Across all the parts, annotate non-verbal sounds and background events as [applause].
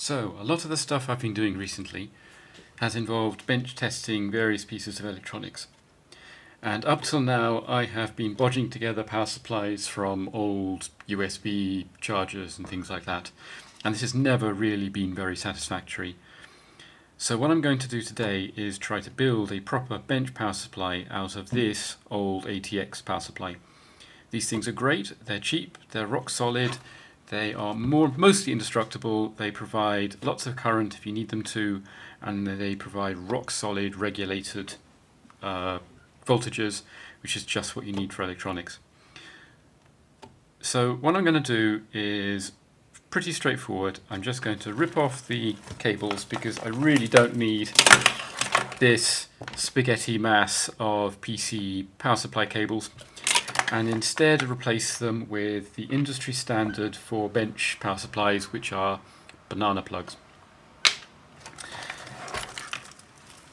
So, a lot of the stuff I've been doing recently has involved bench testing various pieces of electronics. And up till now, I have been bodging together power supplies from old USB chargers and things like that. And this has never really been very satisfactory. So what I'm going to do today is try to build a proper bench power supply out of this old ATX power supply. These things are great, they're cheap, they're rock solid, they are more mostly indestructible. They provide lots of current if you need them to, and they provide rock solid regulated uh, voltages, which is just what you need for electronics. So what I'm going to do is pretty straightforward. I'm just going to rip off the cables because I really don't need this spaghetti mass of PC power supply cables and instead replace them with the industry standard for bench power supplies, which are banana plugs.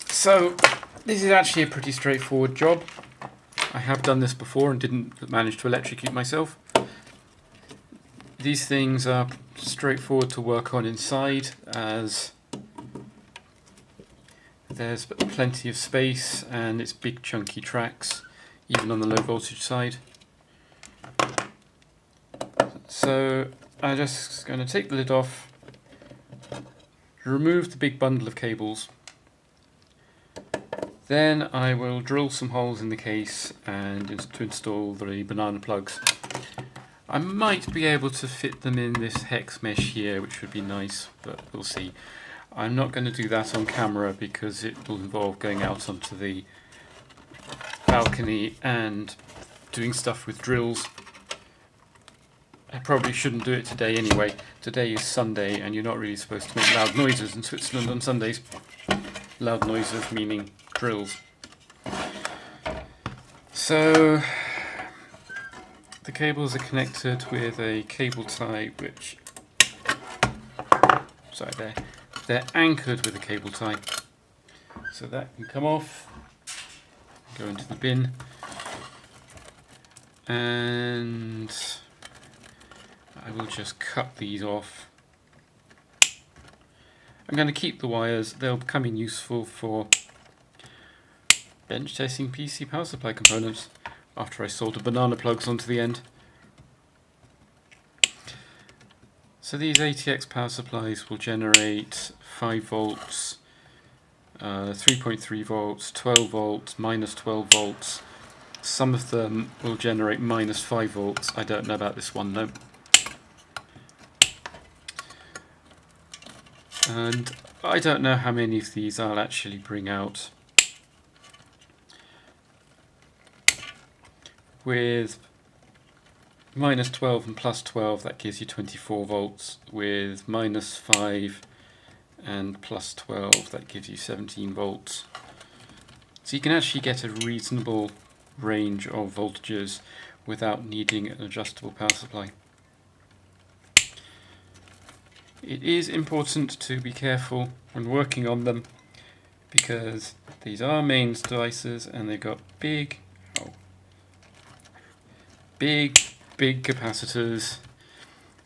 So this is actually a pretty straightforward job. I have done this before and didn't manage to electrocute myself. These things are straightforward to work on inside as there's plenty of space and it's big chunky tracks even on the low voltage side. So I'm just going to take the lid off, remove the big bundle of cables, then I will drill some holes in the case and to install the banana plugs. I might be able to fit them in this hex mesh here, which would be nice, but we'll see. I'm not going to do that on camera because it will involve going out onto the balcony and doing stuff with drills. I probably shouldn't do it today anyway. Today is Sunday and you're not really supposed to make loud noises in Switzerland on Sundays. Loud noises meaning drills. So the cables are connected with a cable tie which sorry there they're anchored with a cable tie so that can come off go into the bin and I will just cut these off. I'm going to keep the wires, they'll come in useful for bench testing PC power supply components after I solder banana plugs onto the end. So these ATX power supplies will generate 5 volts uh, 3.3 volts, 12 volts, minus 12 volts. Some of them will generate minus 5 volts. I don't know about this one though. And I don't know how many of these I'll actually bring out. With minus 12 and plus 12 that gives you 24 volts. With minus 5 and plus 12 that gives you 17 volts so you can actually get a reasonable range of voltages without needing an adjustable power supply. It is important to be careful when working on them because these are mains devices and they've got big, oh, big, big capacitors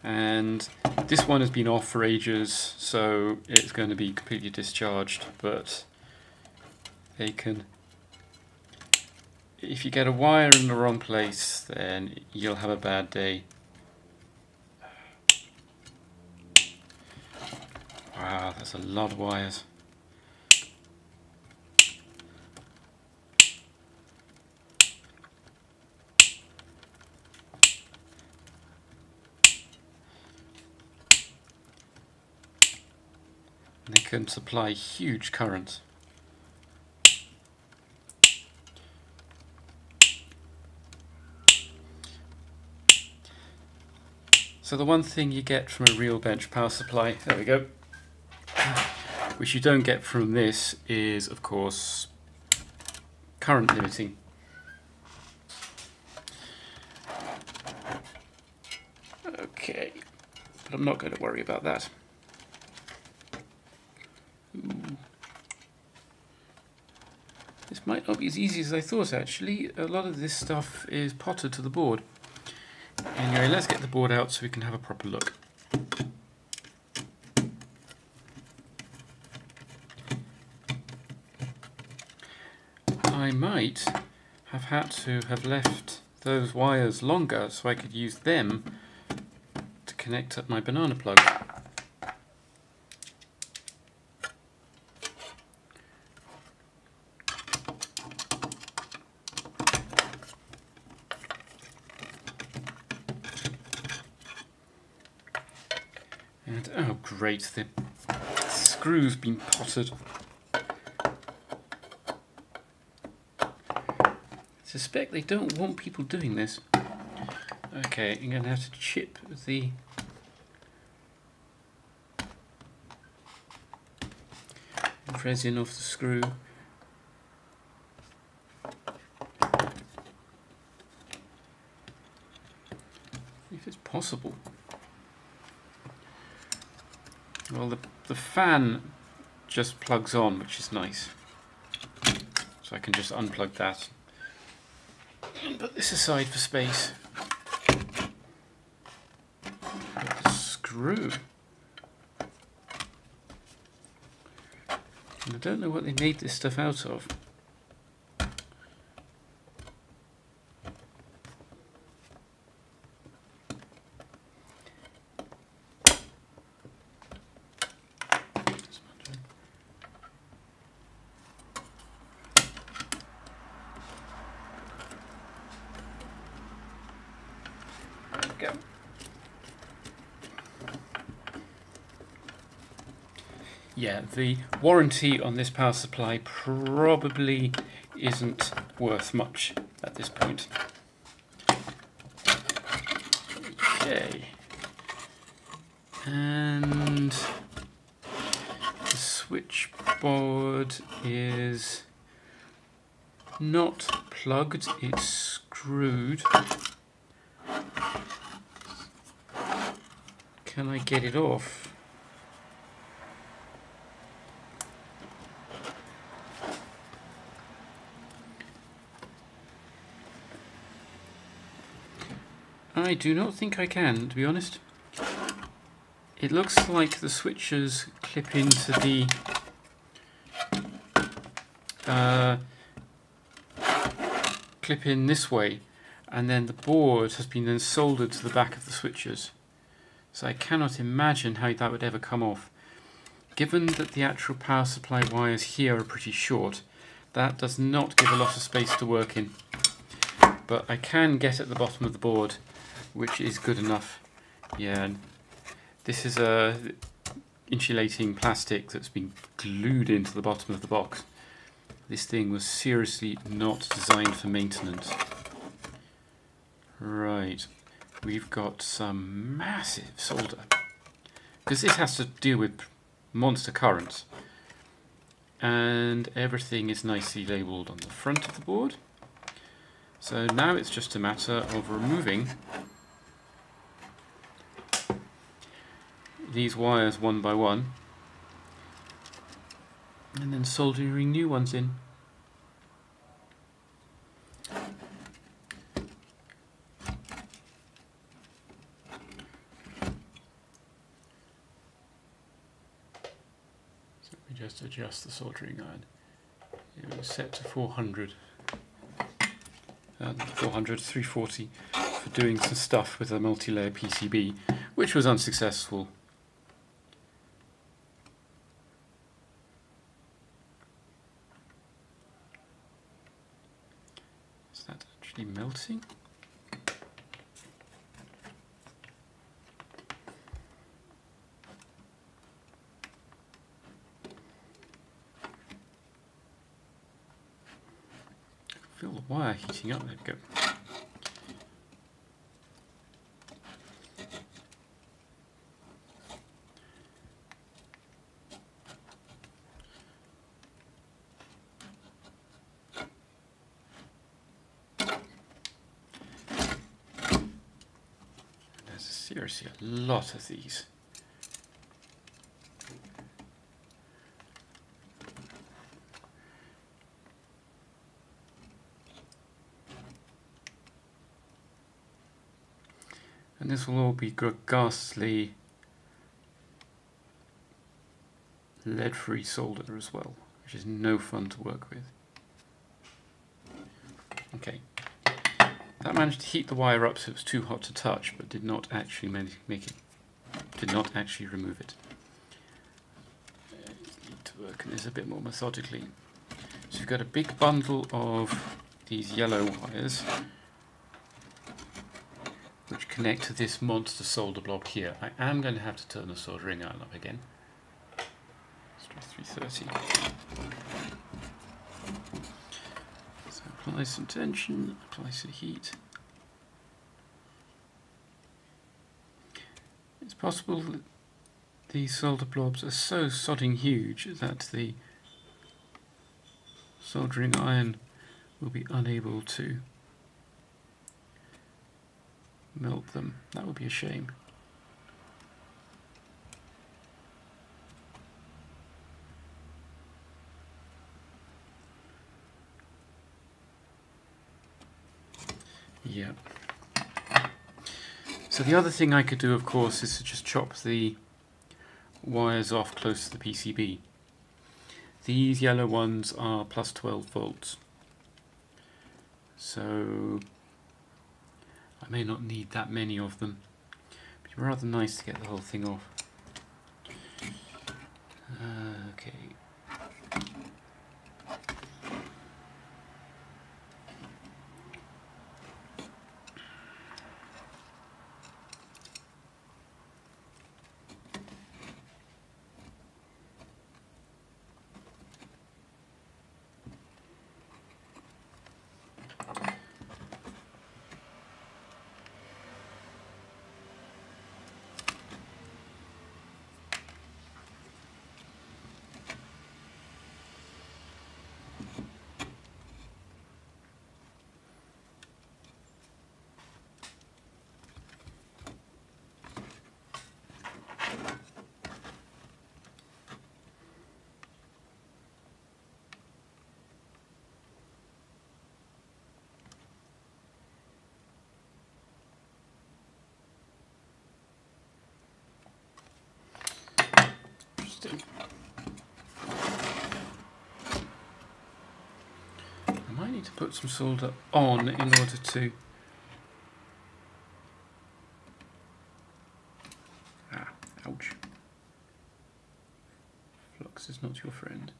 and this one has been off for ages so it's going to be completely discharged but they can if you get a wire in the wrong place then you'll have a bad day. Wow that's a lot of wires They can supply huge currents. So the one thing you get from a real bench power supply, there we go, which you don't get from this is of course current limiting. Okay, but I'm not going to worry about that. might not be as easy as I thought actually. A lot of this stuff is potted to the board. Anyway, let's get the board out so we can have a proper look. I might have had to have left those wires longer so I could use them to connect up my banana plug. Great, the screw's been potted. suspect they don't want people doing this. Okay, I'm going to have to chip the resin off the screw. If it's possible. Well, the, the fan just plugs on, which is nice. So I can just unplug that put this aside for space. Screw. And I don't know what they made this stuff out of. yeah, the warranty on this power supply probably isn't worth much at this point. Okay. And the switchboard is not plugged, it's screwed. Can I get it off? I do not think I can, to be honest. It looks like the switches clip into the uh, clip in this way and then the board has been then soldered to the back of the switches. So I cannot imagine how that would ever come off. Given that the actual power supply wires here are pretty short, that does not give a lot of space to work in. But I can get at the bottom of the board which is good enough. Yeah, this is a insulating plastic that's been glued into the bottom of the box. This thing was seriously not designed for maintenance. Right, we've got some massive solder. Because this has to deal with monster currents. And everything is nicely labelled on the front of the board. So now it's just a matter of removing these wires one by one and then soldering new ones in. So we just adjust the soldering iron. It was set to 400, uh, 400, 340 for doing some stuff with a multi-layer PCB, which was unsuccessful actually melting. feel the wire heating up. There we go. seriously a lot of these. And this will all be ghastly lead-free solder as well, which is no fun to work with. Okay. That managed to heat the wire up so it was too hot to touch, but did not actually make it, did not actually remove it. need to work on this a bit more methodically. So you've got a big bundle of these yellow wires which connect to this monster solder block here. I am going to have to turn the soldering iron up again. Let's 330. So apply some tension, apply some heat. It's possible that these solder blobs are so sodding huge that the soldering iron will be unable to melt them. That would be a shame. Yeah. So the other thing I could do, of course, is to just chop the wires off close to the PCB. These yellow ones are plus 12 volts. So I may not need that many of them. It'd be rather nice to get the whole thing off. Uh, okay. Interesting. I might need to put some solder on in order to Ah, ouch. Flux is not your friend.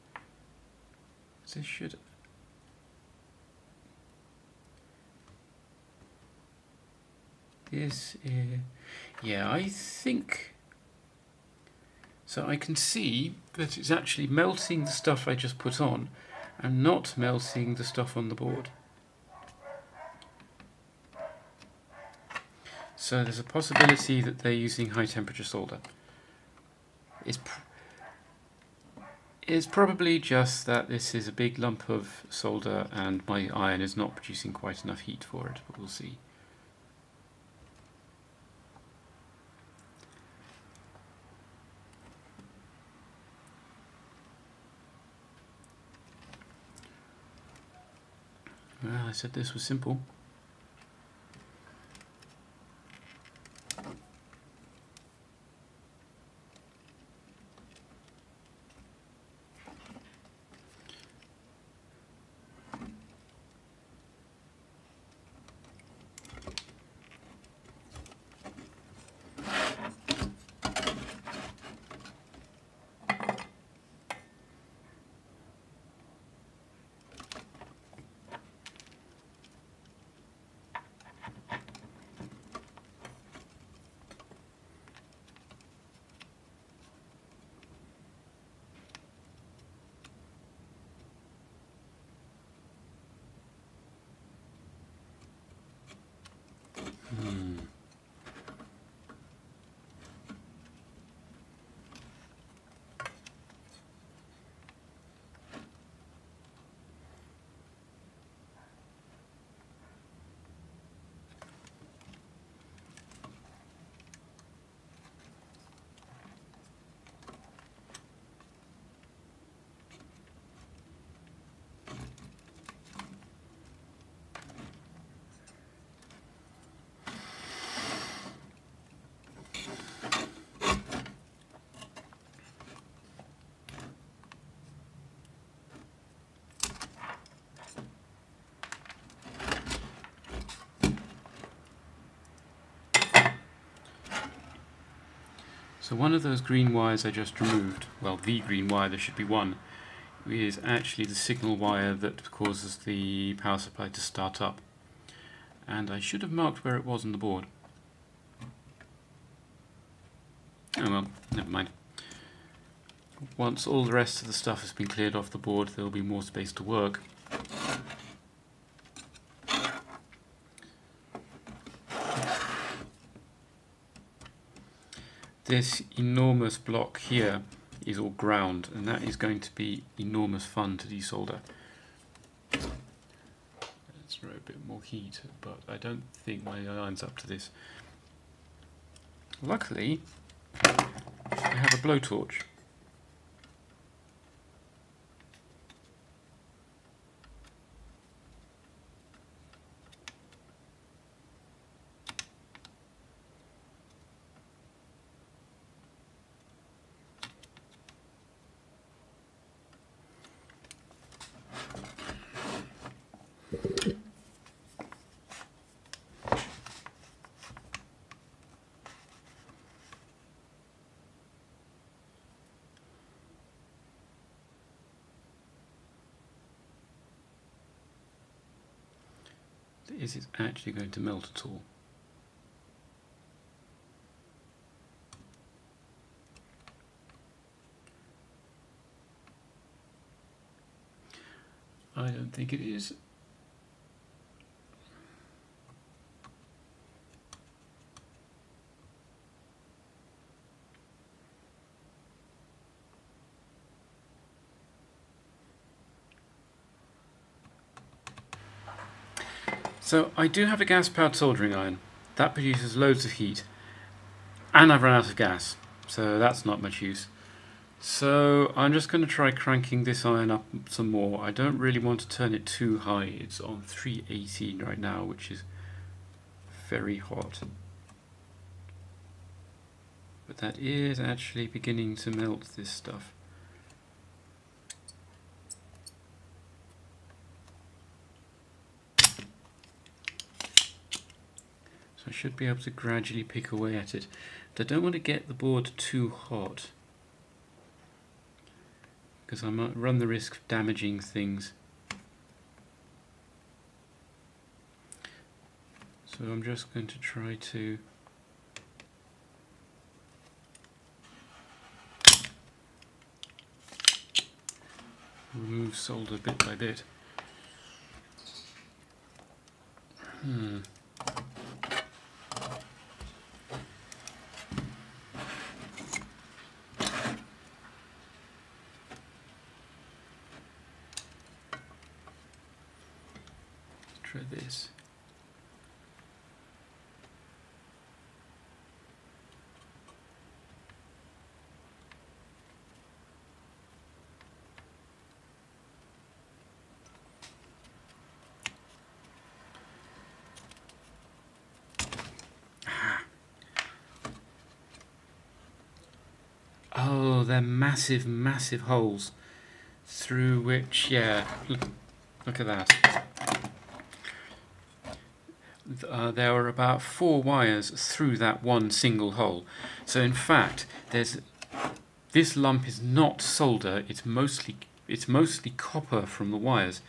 This should This is, yeah, I think so I can see that it's actually melting the stuff I just put on and not melting the stuff on the board. So there's a possibility that they're using high temperature solder. It's, pr it's probably just that this is a big lump of solder and my iron is not producing quite enough heat for it, but we'll see. I said this was simple. So one of those green wires I just removed, well the green wire, there should be one, is actually the signal wire that causes the power supply to start up. And I should have marked where it was on the board. Oh well, never mind. Once all the rest of the stuff has been cleared off the board, there will be more space to work. This enormous block here is all ground, and that is going to be enormous fun to desolder. Let's throw a bit more heat, but I don't think my iron's up to this. Luckily, I have a blowtorch. is it actually going to melt at all? I don't think it is. So I do have a gas-powered soldering iron. That produces loads of heat. And I've run out of gas, so that's not much use. So I'm just going to try cranking this iron up some more. I don't really want to turn it too high. It's on 318 right now, which is very hot. But that is actually beginning to melt this stuff. I should be able to gradually pick away at it. But I don't want to get the board too hot because I might run the risk of damaging things. So I'm just going to try to remove solder bit by bit. Hmm. this. Oh, they're massive, massive holes through which, yeah, look, look at that uh, there are about four wires through that one single hole. So in fact, there's this lump is not solder, it's mostly it's mostly copper from the wires.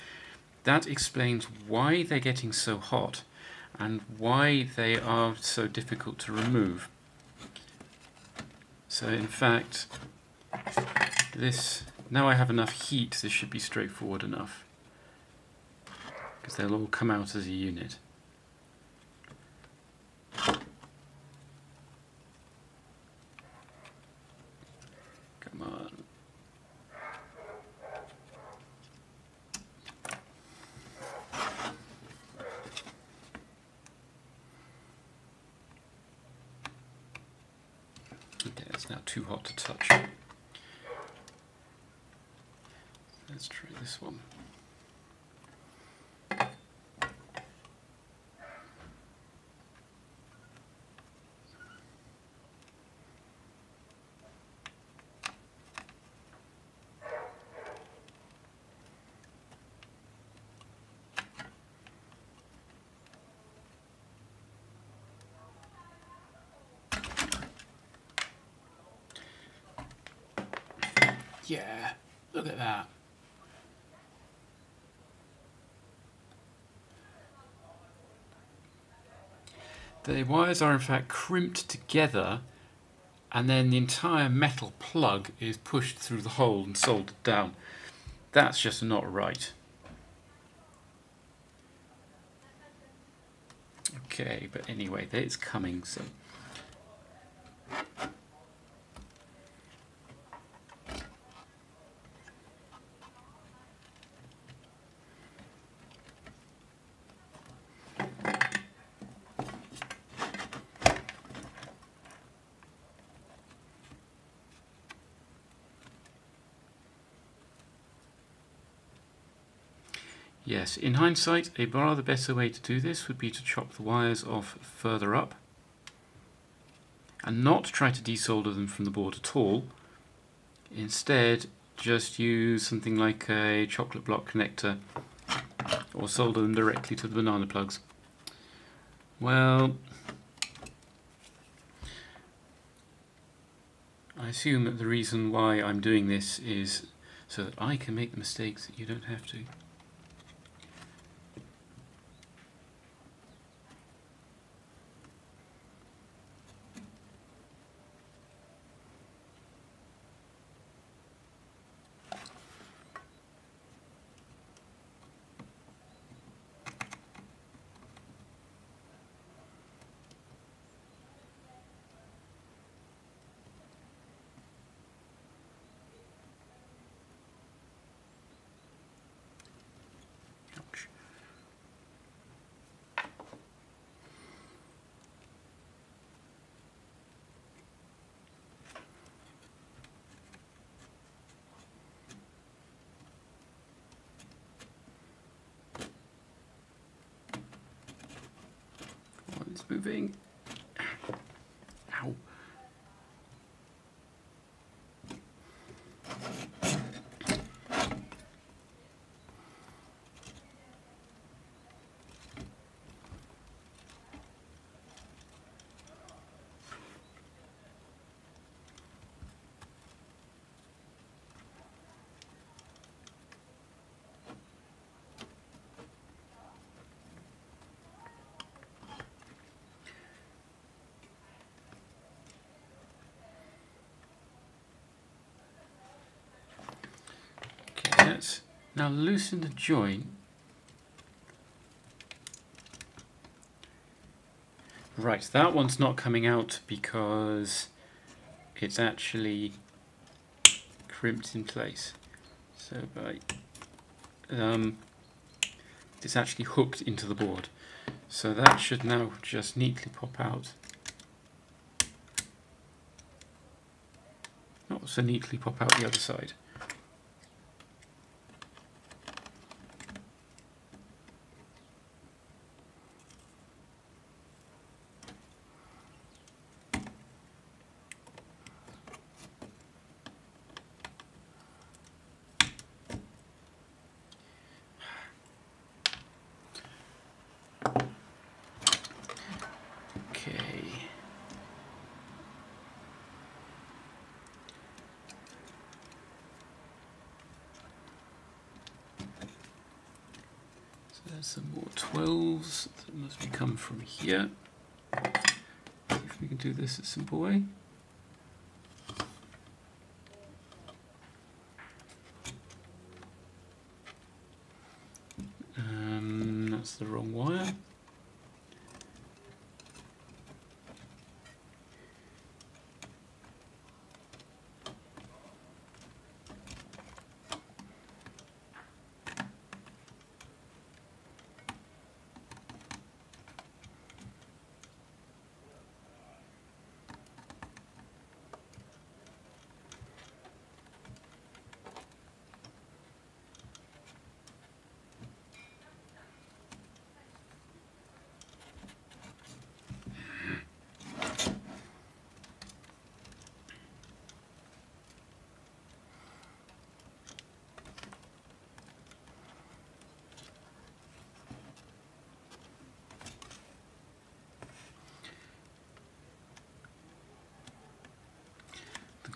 That explains why they're getting so hot and why they are so difficult to remove. So in fact, this now I have enough heat, this should be straightforward enough because they'll all come out as a unit. Look at that. The wires are in fact crimped together and then the entire metal plug is pushed through the hole and soldered down. That's just not right. Okay, but anyway, it's coming, so Yes, in hindsight, a rather better way to do this would be to chop the wires off further up and not try to desolder them from the board at all. Instead, just use something like a chocolate block connector or solder them directly to the banana plugs. Well, I assume that the reason why I'm doing this is so that I can make the mistakes that you don't have to. It's moving. Ow. Let's now loosen the joint. Right, that one's not coming out because it's actually crimped in place. So by um, it's actually hooked into the board. So that should now just neatly pop out. Not so neatly pop out the other side. There's some more 12s that must here. If we can do this a simple way. Um, that's the wrong wire.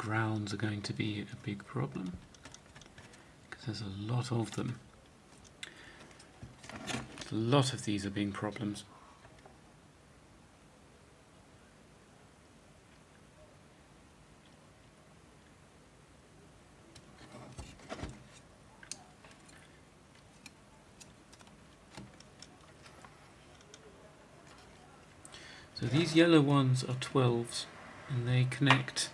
Grounds are going to be a big problem. Because there's a lot of them. A lot of these are being problems. So these yellow ones are 12s and they connect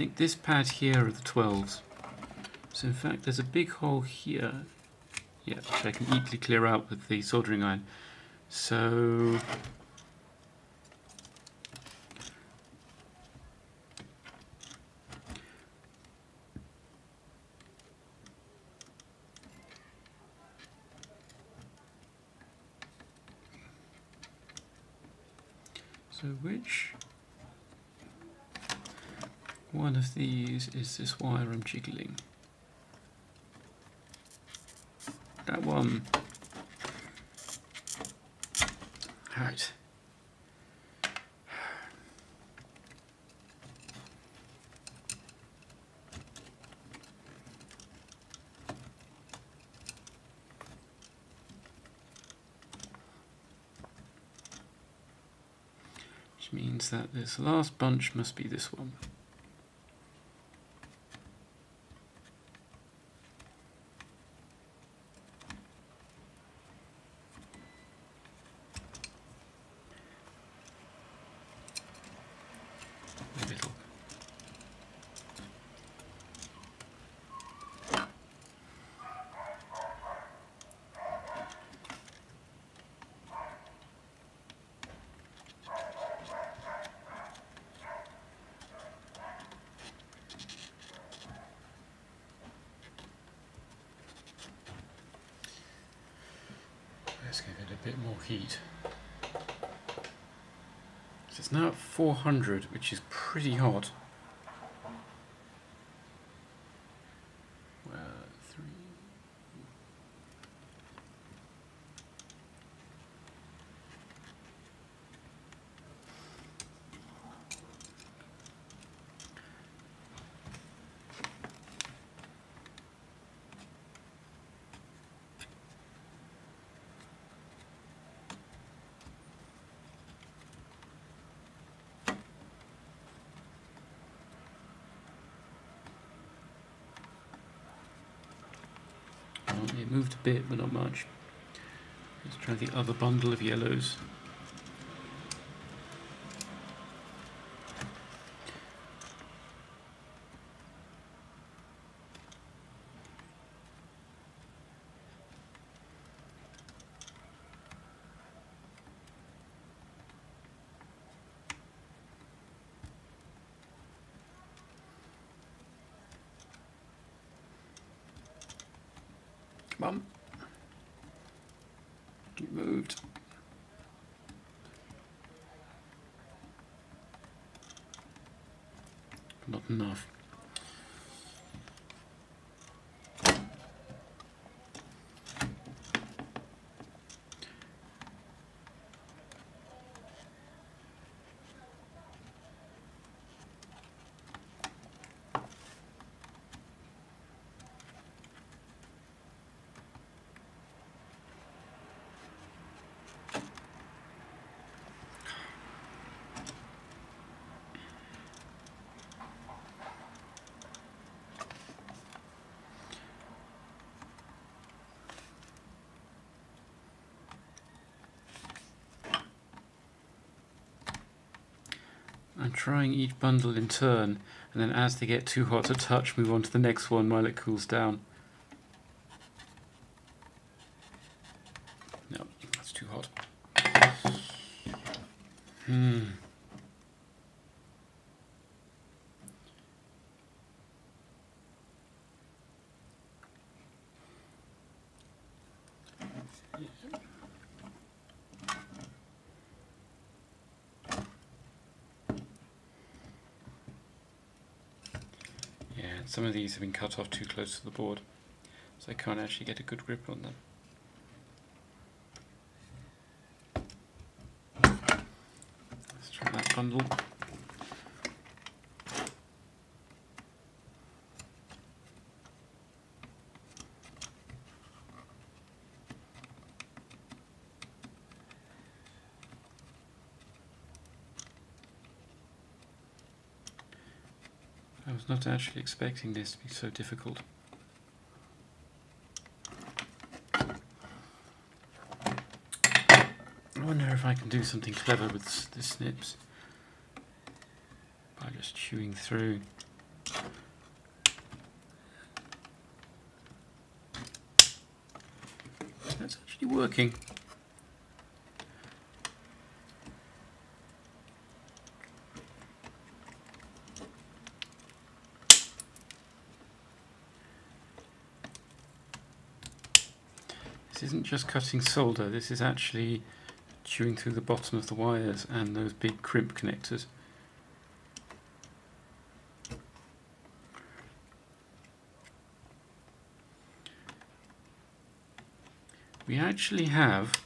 think this pad here are the 12s. So in fact there's a big hole here yeah, which I can easily clear out with the soldering iron. So So which one of these is this wire I'm jiggling? That one. Right. Which means that this last bunch must be this one. Maybe it'll- Let's give it a bit more heat. So it's now at 400, which is pretty hot. Well, three. Well, it moved a bit, but not much. Let's try the other bundle of yellows. Come on. You moved. Not enough. I'm trying each bundle in turn, and then as they get too hot to touch, move on to the next one while it cools down. No, that's too hot. Hmm. Yeah, some of these have been cut off too close to the board, so I can't actually get a good grip on them. Let's try that bundle. I was not actually expecting this to be so difficult. I wonder if I can do something clever with the snips by just chewing through. That's actually working. This isn't just cutting solder, this is actually chewing through the bottom of the wires and those big crimp connectors. We actually have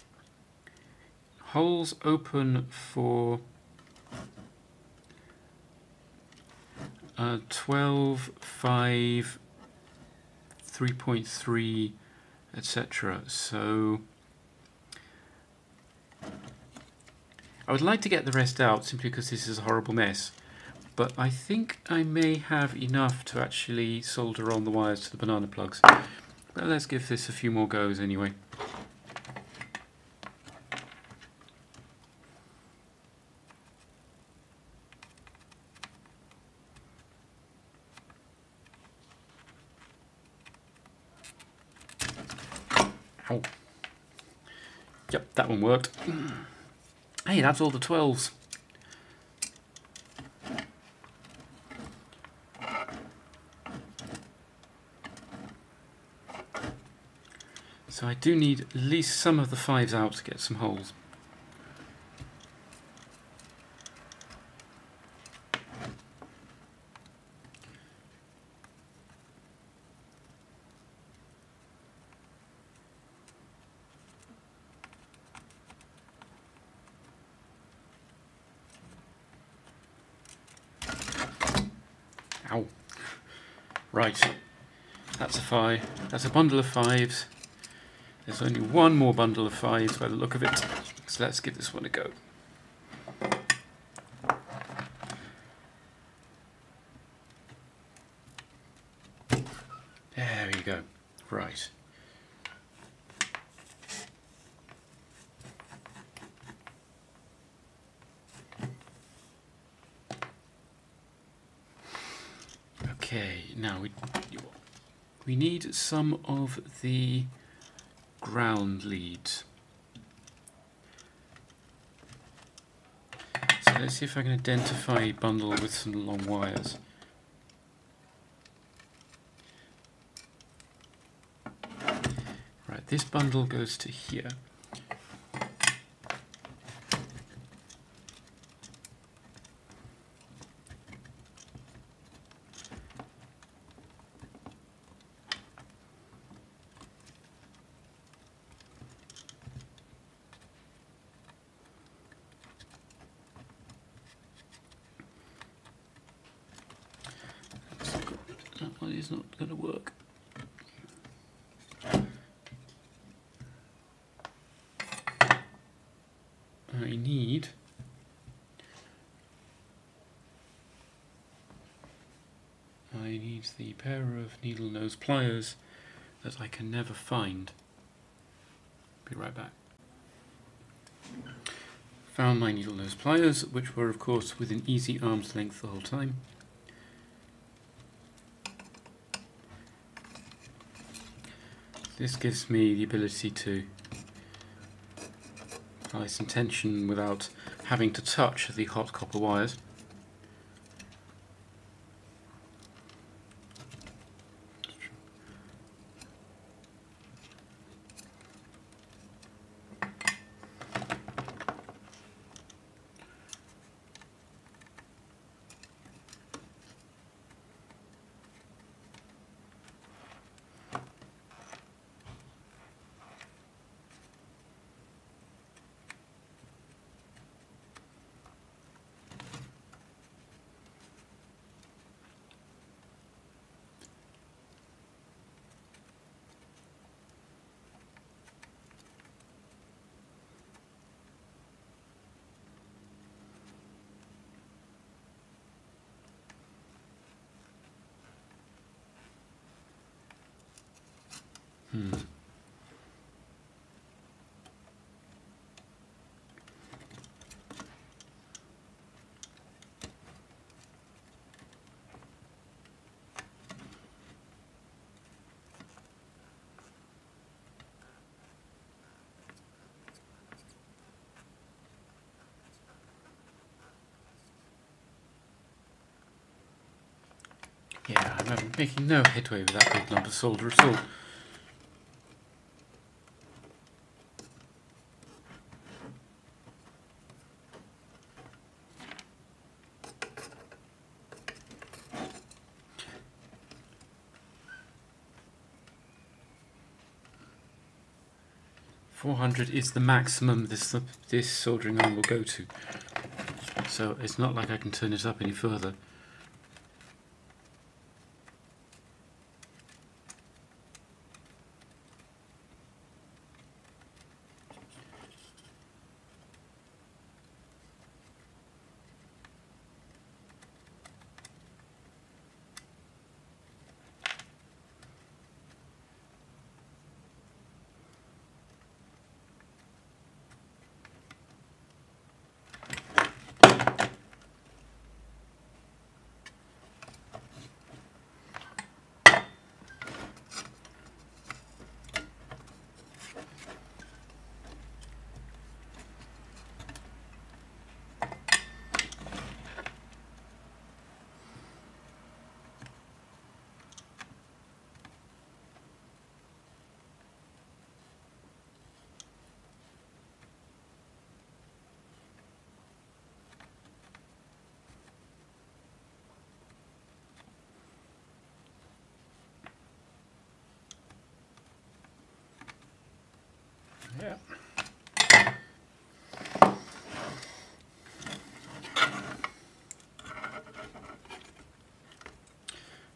holes open for uh, 12, 5, 3.3 etc. So I would like to get the rest out simply because this is a horrible mess. But I think I may have enough to actually solder on the wires to the banana plugs. But let's give this a few more goes anyway. Ow. Yep, that one worked. Hey, that's all the 12s. So I do need at least some of the 5s out to get some holes. Ow. Right. That's a five. That's a bundle of fives. There's only one more bundle of fives by the look of it. So let's give this one a go. There we go. Right. Okay, now we we need some of the ground leads. So let's see if I can identify a bundle with some long wires. Right, this bundle goes to here. That one is not going to work. I need I need the pair of needle nose pliers that I can never find. Be right back. Found my needle nose pliers, which were of course within easy arm's length the whole time. This gives me the ability to apply some tension without having to touch the hot copper wires. Making no headway with that big lump of solder at all. Four hundred is the maximum this this soldering iron will go to. So it's not like I can turn it up any further.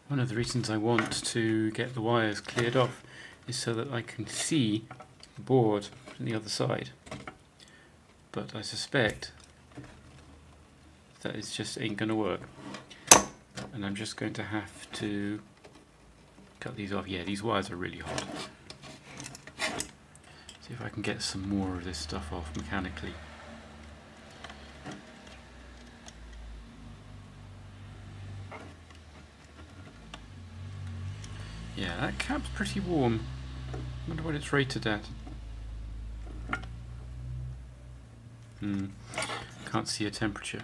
One of the reasons I want to get the wires cleared off is so that I can see the board on the other side. But I suspect that it just ain't going to work. And I'm just going to have to cut these off. Yeah, these wires are really hot. See if I can get some more of this stuff off mechanically. That cap's pretty warm. wonder what it's rated at. Hmm, can't see a temperature.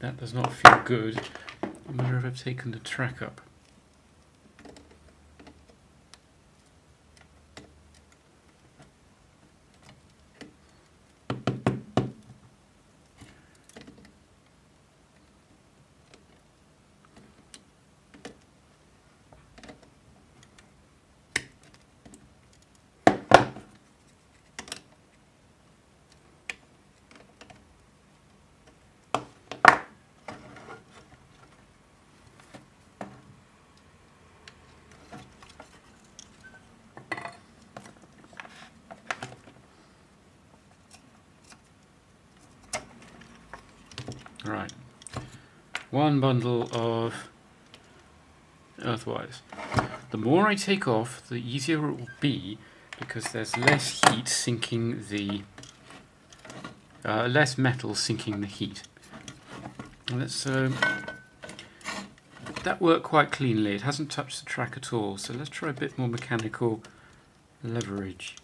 That does not feel good. I wonder if I've taken the track up. Right. One bundle of earth wires. The more I take off, the easier it will be because there's less heat sinking the uh, less metal sinking the heat. Let's um, that worked quite cleanly. It hasn't touched the track at all. So let's try a bit more mechanical leverage.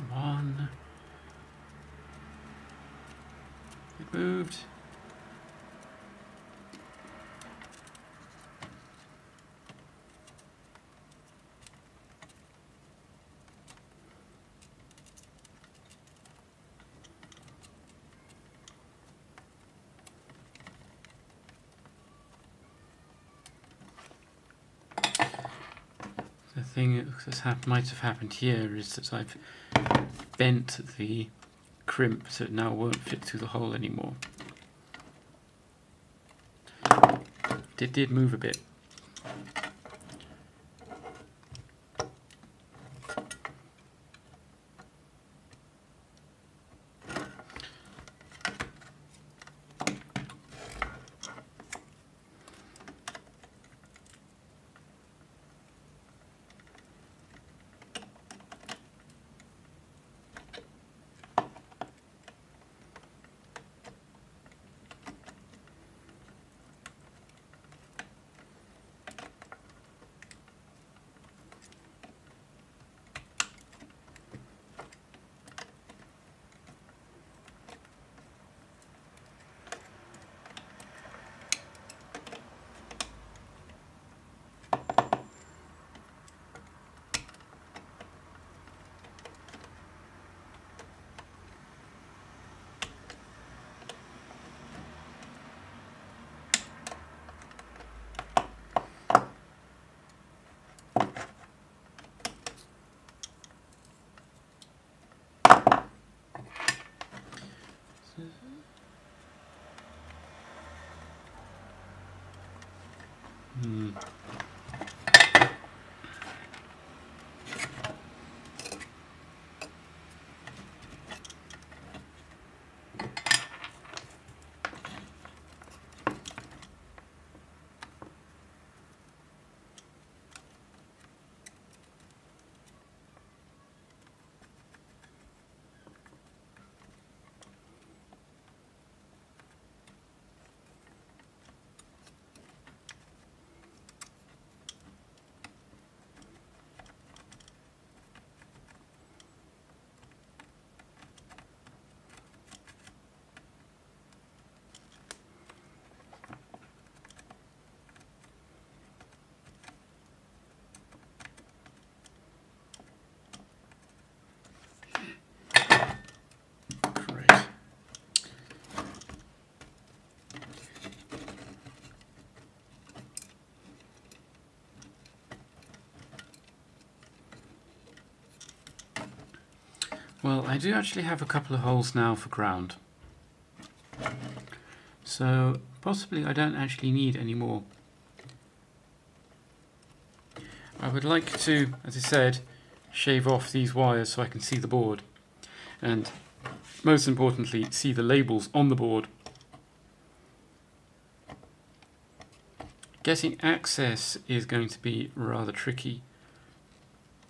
Come on. It moved. The thing that might have happened here is that I've bent the crimp so it now won't fit through the hole anymore. It did move a bit. Hmm. Well, I do actually have a couple of holes now for ground. So possibly I don't actually need any more. I would like to, as I said, shave off these wires so I can see the board. And most importantly, see the labels on the board. Getting access is going to be rather tricky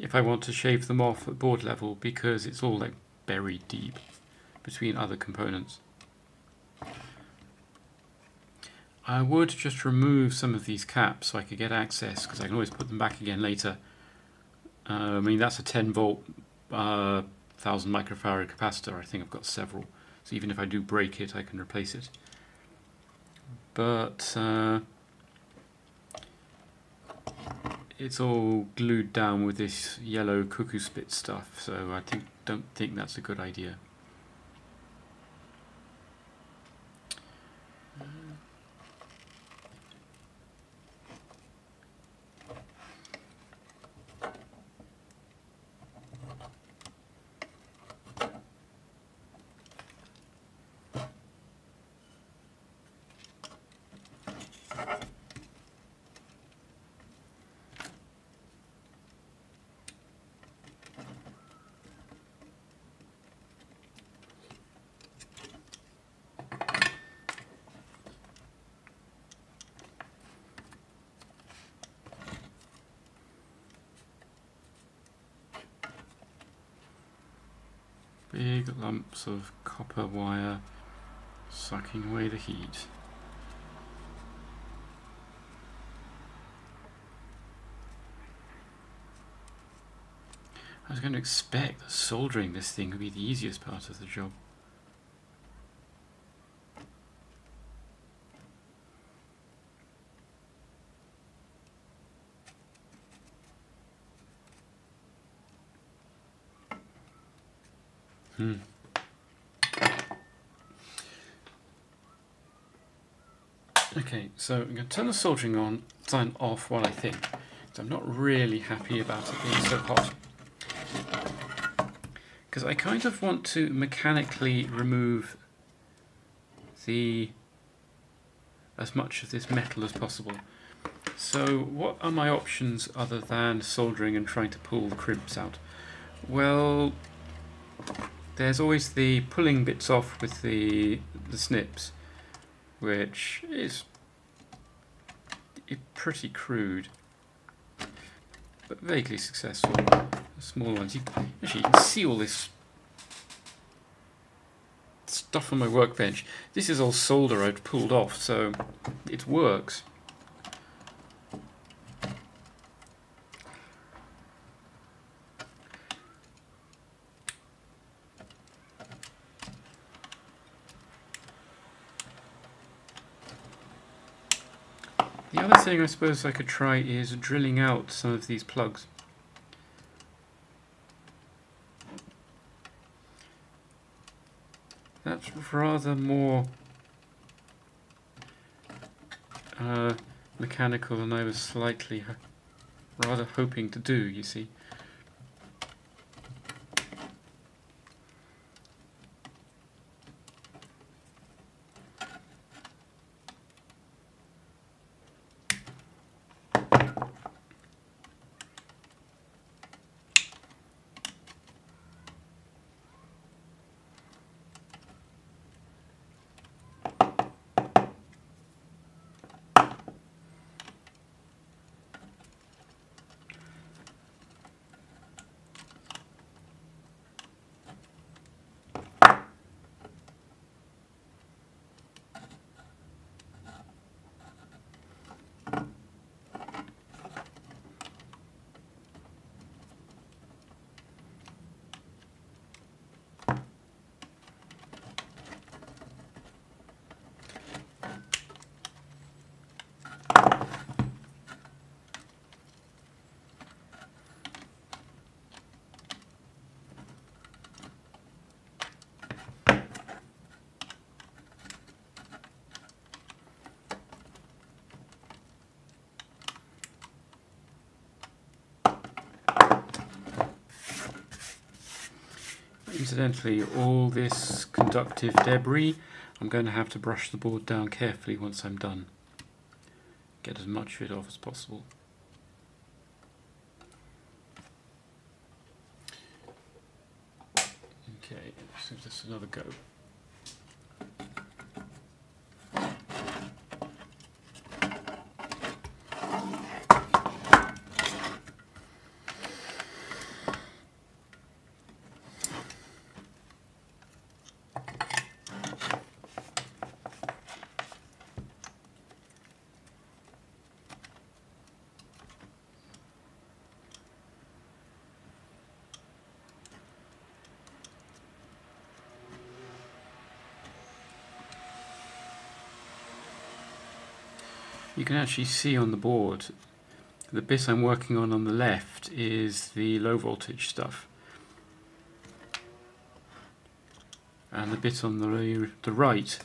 if I want to shave them off at board level because it's all like buried deep between other components. I would just remove some of these caps so I could get access because I can always put them back again later. Uh, I mean that's a 10 volt uh, 1000 microfarad capacitor. I think I've got several. So even if I do break it I can replace it. But uh, it's all glued down with this yellow cuckoo spit stuff, so I think don't think that's a good idea. Of copper wire sucking away the heat. I was going to expect that soldering this thing would be the easiest part of the job. Hmm. Okay, so I'm going to turn the soldering on, turn off while I think. I'm not really happy about it being so hot. Because I kind of want to mechanically remove the as much of this metal as possible. So what are my options other than soldering and trying to pull the crimps out? Well, there's always the pulling bits off with the, the snips, which is pretty crude, but vaguely successful. Small ones, you, actually you can see all this stuff on my workbench. This is all solder I've pulled off, so it works. The other thing I suppose I could try is drilling out some of these plugs. That's rather more uh, mechanical than I was slightly rather hoping to do, you see. Incidentally, all this conductive debris, I'm going to have to brush the board down carefully once I'm done. Get as much of it off as possible. Okay, let's give this another go. Can actually see on the board the bit I'm working on on the left is the low voltage stuff. And the bit on the, the right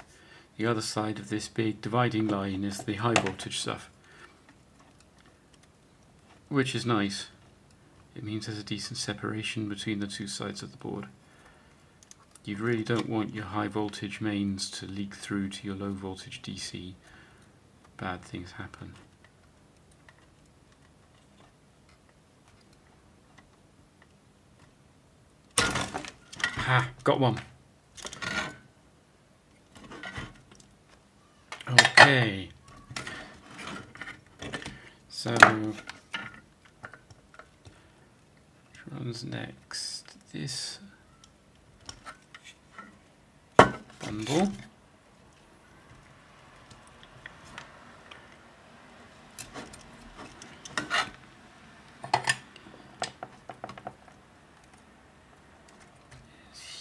the other side of this big dividing line is the high voltage stuff which is nice. It means there's a decent separation between the two sides of the board. You really don't want your high voltage mains to leak through to your low voltage DC bad things happen. Ha, got one. Okay. So, which one's next? This bundle.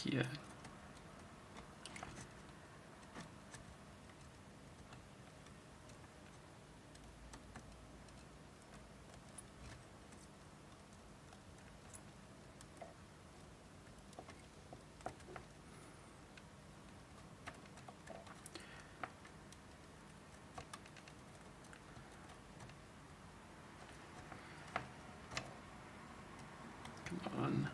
here. Come on.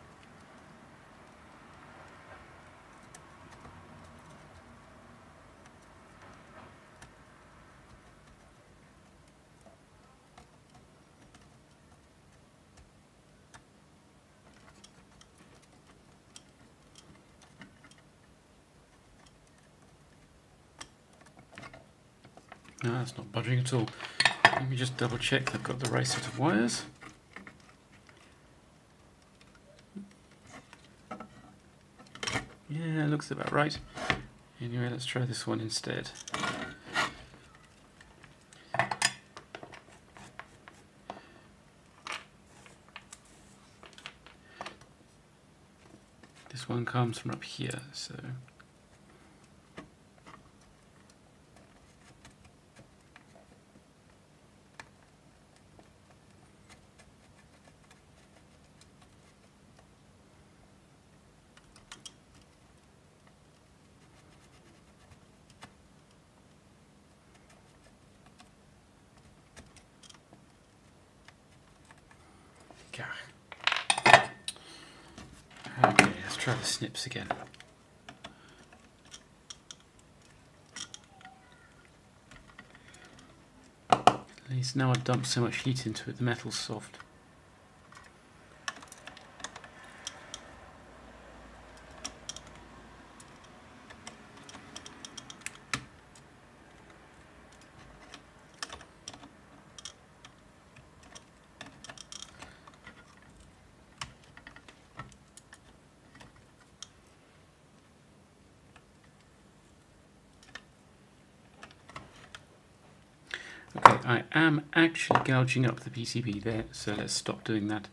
No, that's not budging at all. Let me just double check I've got the right set of wires. Yeah, looks about right. Anyway, let's try this one instead. This one comes from up here, so Okay, let's try the snips again. At least now I've dumped so much heat into it, the metal's soft. Okay, I am actually gouging up the PCB there, so let's stop doing that.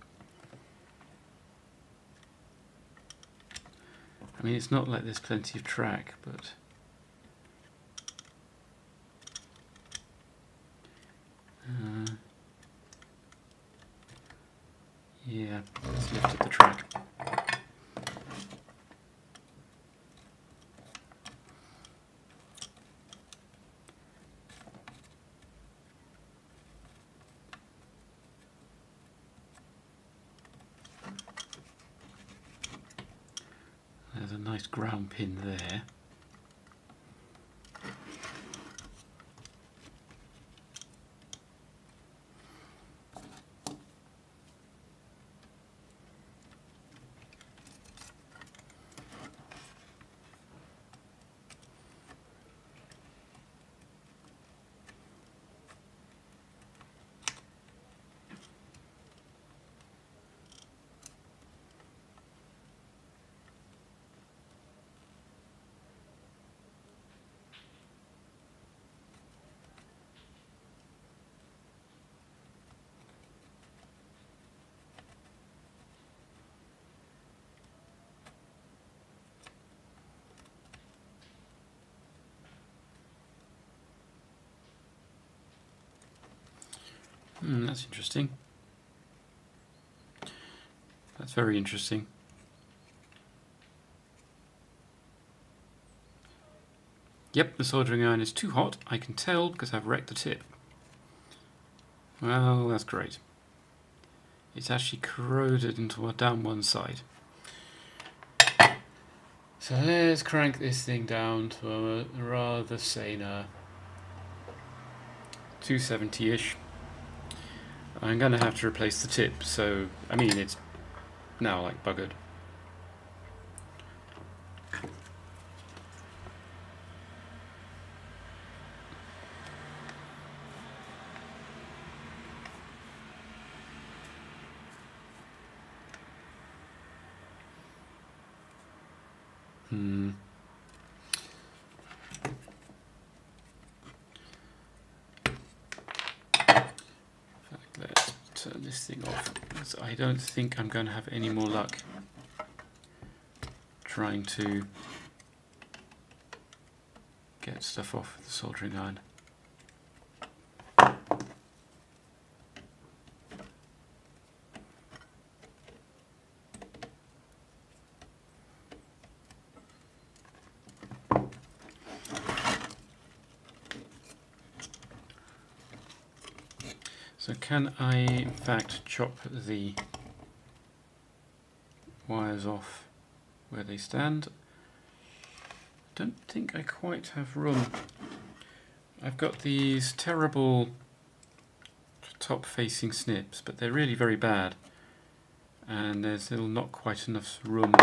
I mean, it's not like there's plenty of track, but... Uh, yeah, let's lift at the track. a nice ground pin there. Hmm, that's interesting. That's very interesting. Yep, the soldering iron is too hot. I can tell because I've wrecked the tip. Well, that's great. It's actually corroded into down one side. So let's crank this thing down to a rather saner 270-ish. I'm going to have to replace the tip, so, I mean, it's now like buggered. Hmm. Let's turn this thing off. I don't think I'm going to have any more luck trying to get stuff off the soldering iron. So can I in fact chop the wires off where they stand? I don't think I quite have room. I've got these terrible top facing snips but they're really very bad and there's still not quite enough room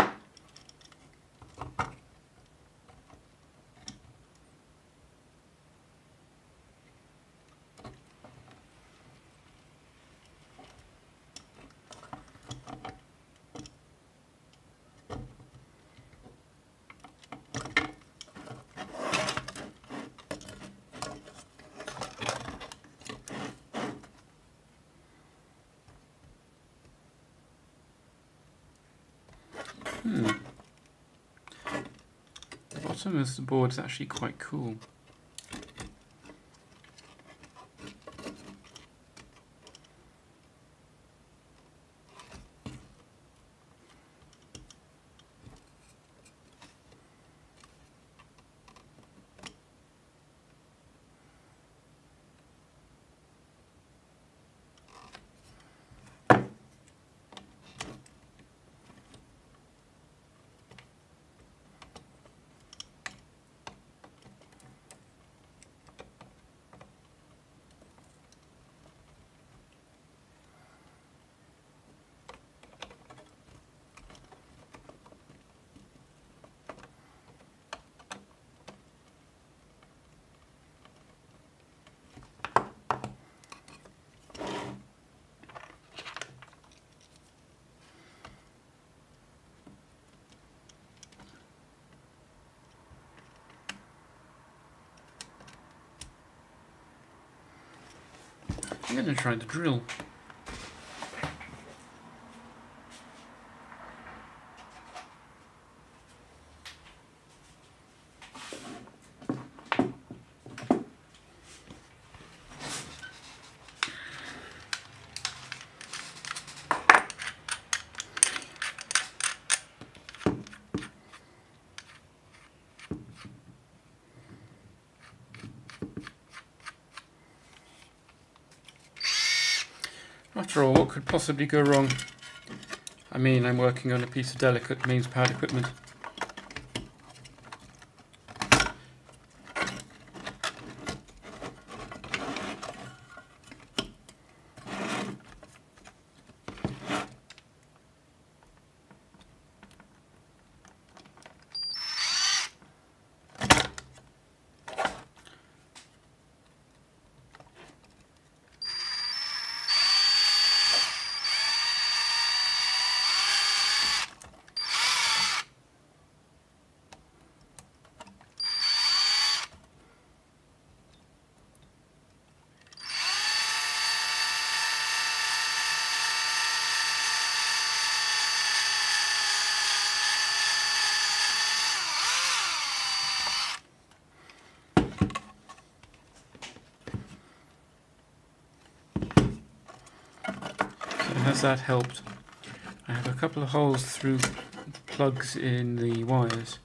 Hmm. Bottom of the board is actually quite cool. I'm going to drill. After all, what could possibly go wrong? I mean, I'm working on a piece of delicate mains powered equipment. Has that helped? I have a couple of holes through plugs in the wires.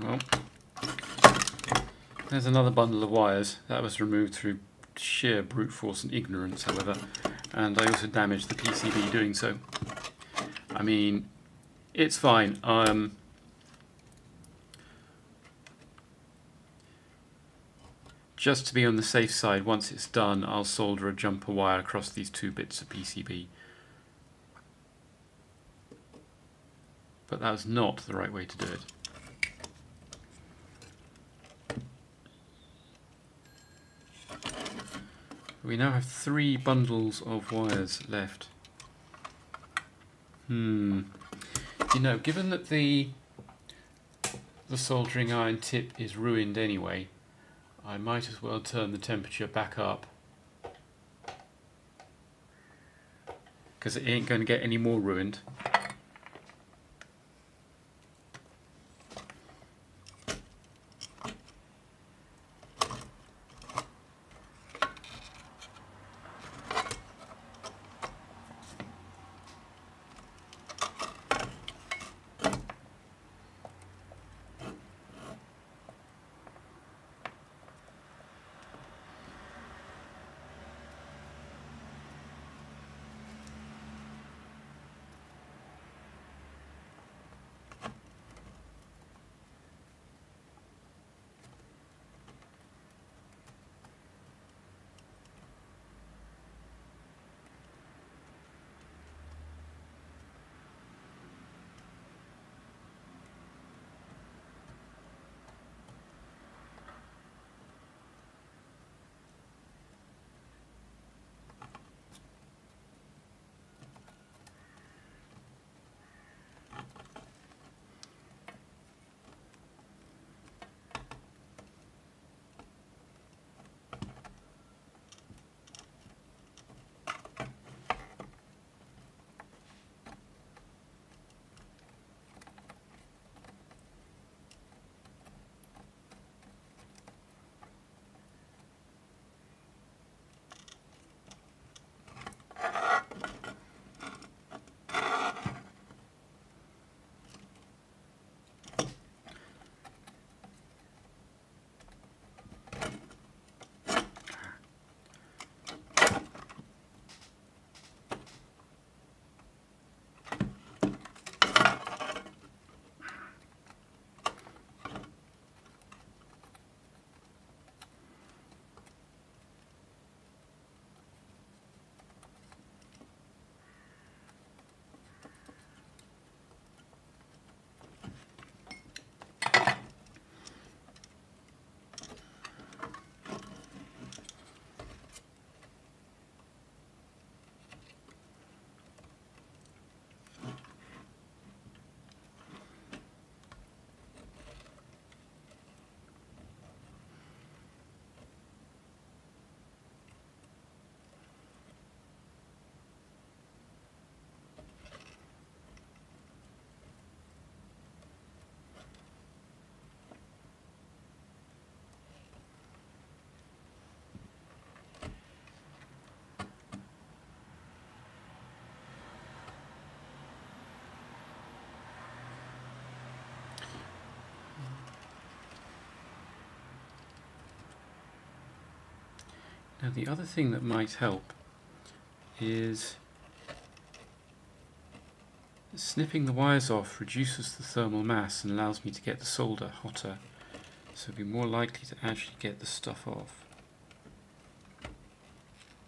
Well, there's another bundle of wires. That was removed through sheer brute force and ignorance, however. And I also damaged the PCB doing so. I mean, it's fine. Um, just to be on the safe side, once it's done, I'll solder a jumper wire across these two bits of PCB. But that was not the right way to do it. We now have three bundles of wires left. Hmm. You know, given that the the soldering iron tip is ruined anyway, I might as well turn the temperature back up. Because it ain't going to get any more ruined. Now the other thing that might help is snipping the wires off reduces the thermal mass and allows me to get the solder hotter so be more likely to actually get the stuff off.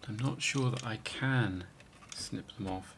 I'm not sure that I can snip them off.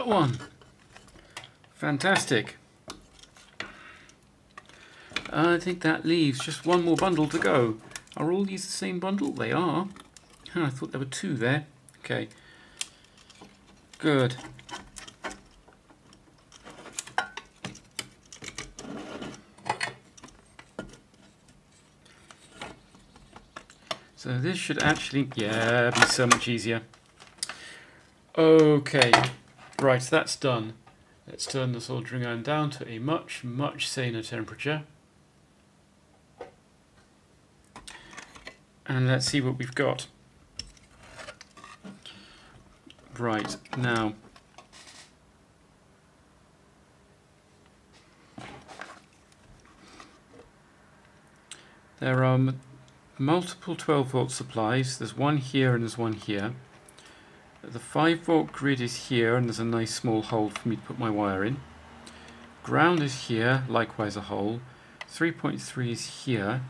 Got one. Fantastic. I think that leaves just one more bundle to go. Are all these the same bundle? They are. I thought there were two there. Okay. Good. So this should actually, yeah, be so much easier. Okay. Right, that's done. Let's turn the soldering iron down to a much, much saner temperature. And let's see what we've got. Right, now... There are multiple 12 volt supplies. There's one here and there's one here. The 5 volt grid is here and there's a nice small hole for me to put my wire in. Ground is here, likewise a hole. 3.3 is here.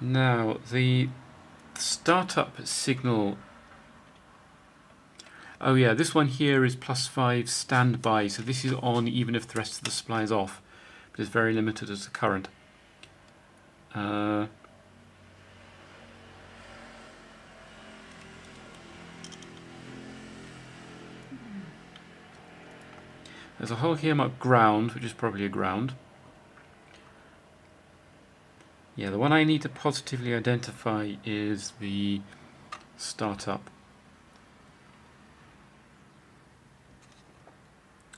Now the startup signal Oh yeah, this one here is plus 5 standby, so this is on even if the rest of the supply is off, but it's very limited as a current. Uh, There's a hole here marked ground, which is probably a ground. Yeah, the one I need to positively identify is the startup.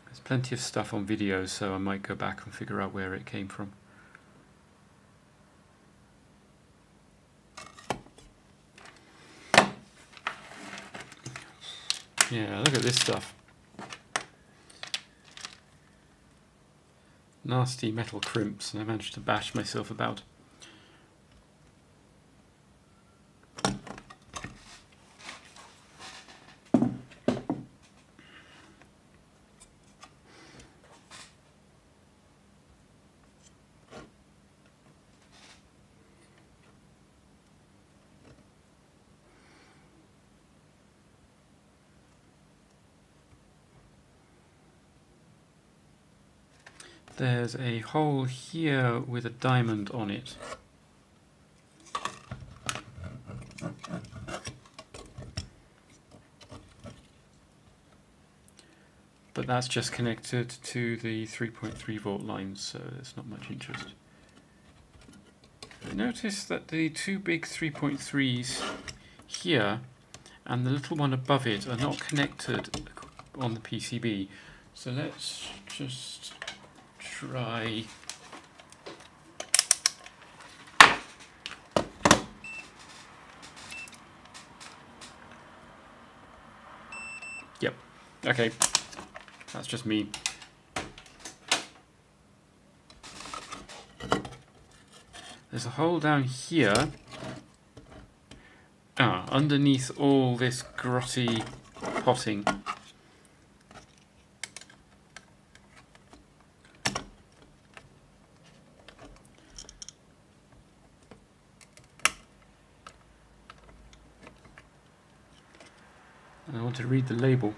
There's plenty of stuff on video, so I might go back and figure out where it came from. Yeah, look at this stuff. Nasty metal crimps, and I managed to bash myself about. There's a hole here with a diamond on it. But that's just connected to the 3.3 volt lines, so there's not much interest. Notice that the two big 3.3s here and the little one above it are not connected on the PCB. So let's just try Yep. Okay. That's just me. There's a hole down here. Ah, underneath all this grotty potting. The label.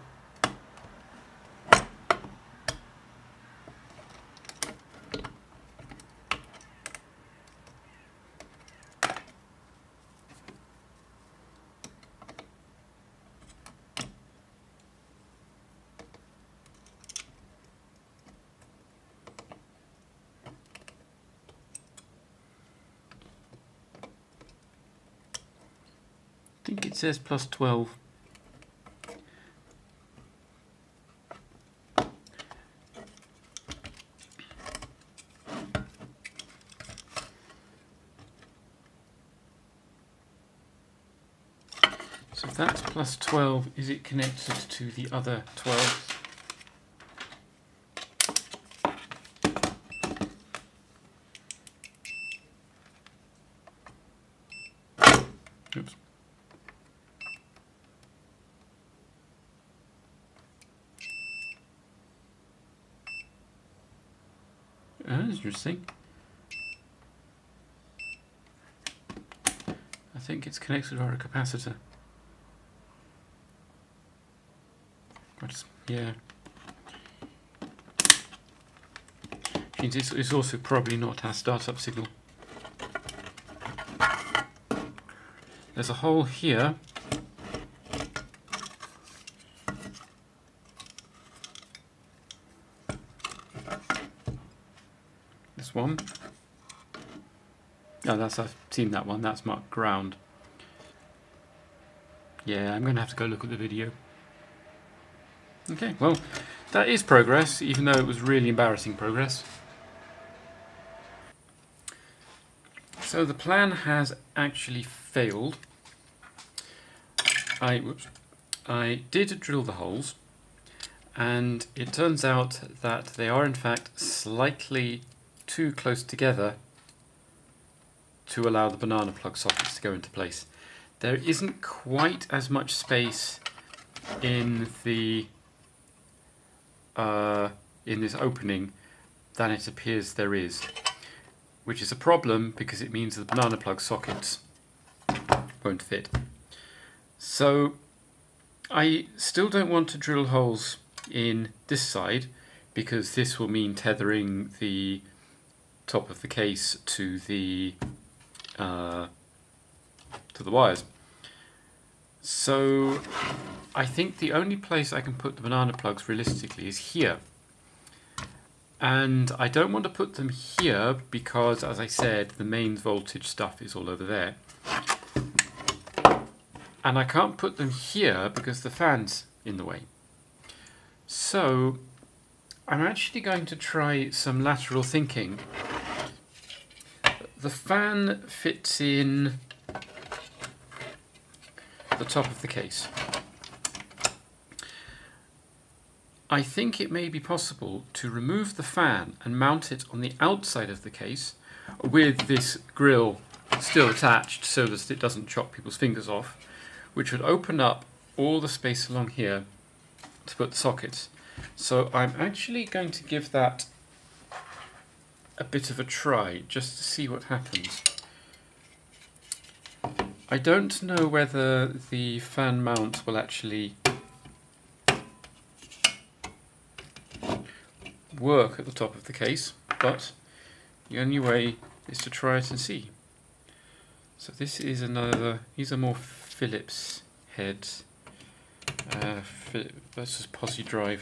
I think it says plus 12. So if that's plus 12, is it connected to the other 12? Oops. Uh, oh, interesting. I think it's connected to a capacitor. That's, yeah. It's, it's also probably not our startup signal. There's a hole here. This one. Oh, that's I've seen that one. That's marked ground. Yeah, I'm going to have to go look at the video. Okay, well, that is progress, even though it was really embarrassing progress. So the plan has actually failed. I, whoops, I did drill the holes, and it turns out that they are in fact slightly too close together to allow the banana plug sockets to go into place. There isn't quite as much space in the uh, in this opening than it appears there is, which is a problem because it means the banana plug sockets won't fit. So I still don't want to drill holes in this side because this will mean tethering the top of the case to the uh, to the wires. So I think the only place I can put the banana plugs realistically is here. And I don't want to put them here because, as I said, the main voltage stuff is all over there. And I can't put them here because the fan's in the way. So I'm actually going to try some lateral thinking. The fan fits in the top of the case. I think it may be possible to remove the fan and mount it on the outside of the case with this grill still attached so that it doesn't chop people's fingers off, which would open up all the space along here to put the sockets. So I'm actually going to give that a bit of a try just to see what happens. I don't know whether the fan mount will actually work at the top of the case, but the only way is to try it and see. So this is another, these are more Phillips heads. Uh, let's just Pozidriv.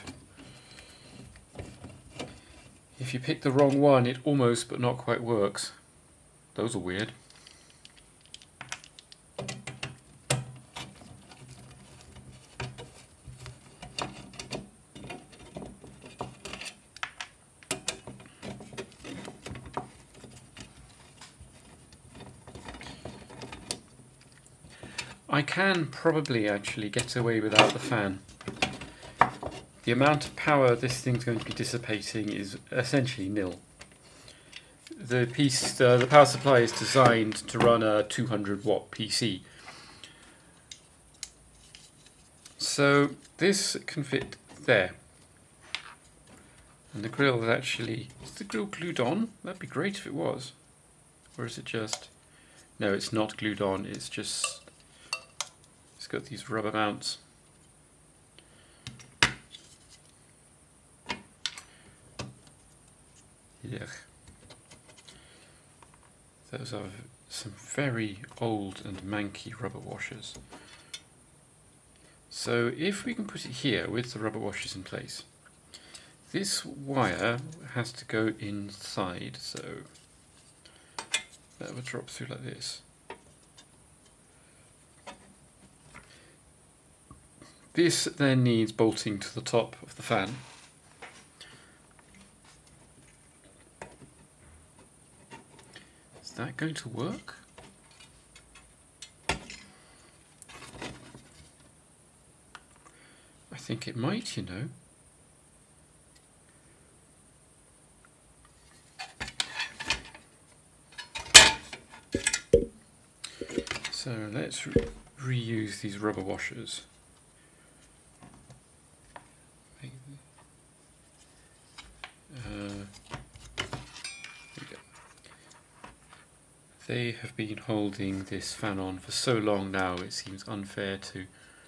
If you pick the wrong one, it almost but not quite works. Those are weird. Can probably actually get away without the fan. The amount of power this thing's going to be dissipating is essentially nil. The piece, uh, the power supply is designed to run a 200 watt PC. So this can fit there. And the grill is actually, is the grill glued on? That'd be great if it was. Or is it just, no it's not glued on, it's just got these rubber mounts. Yeah. Those are some very old and manky rubber washers. So if we can put it here with the rubber washers in place, this wire has to go inside, so that would drop through like this. This then needs bolting to the top of the fan. Is that going to work? I think it might, you know. So let's re reuse these rubber washers. Uh, they have been holding this fan on for so long now it seems unfair to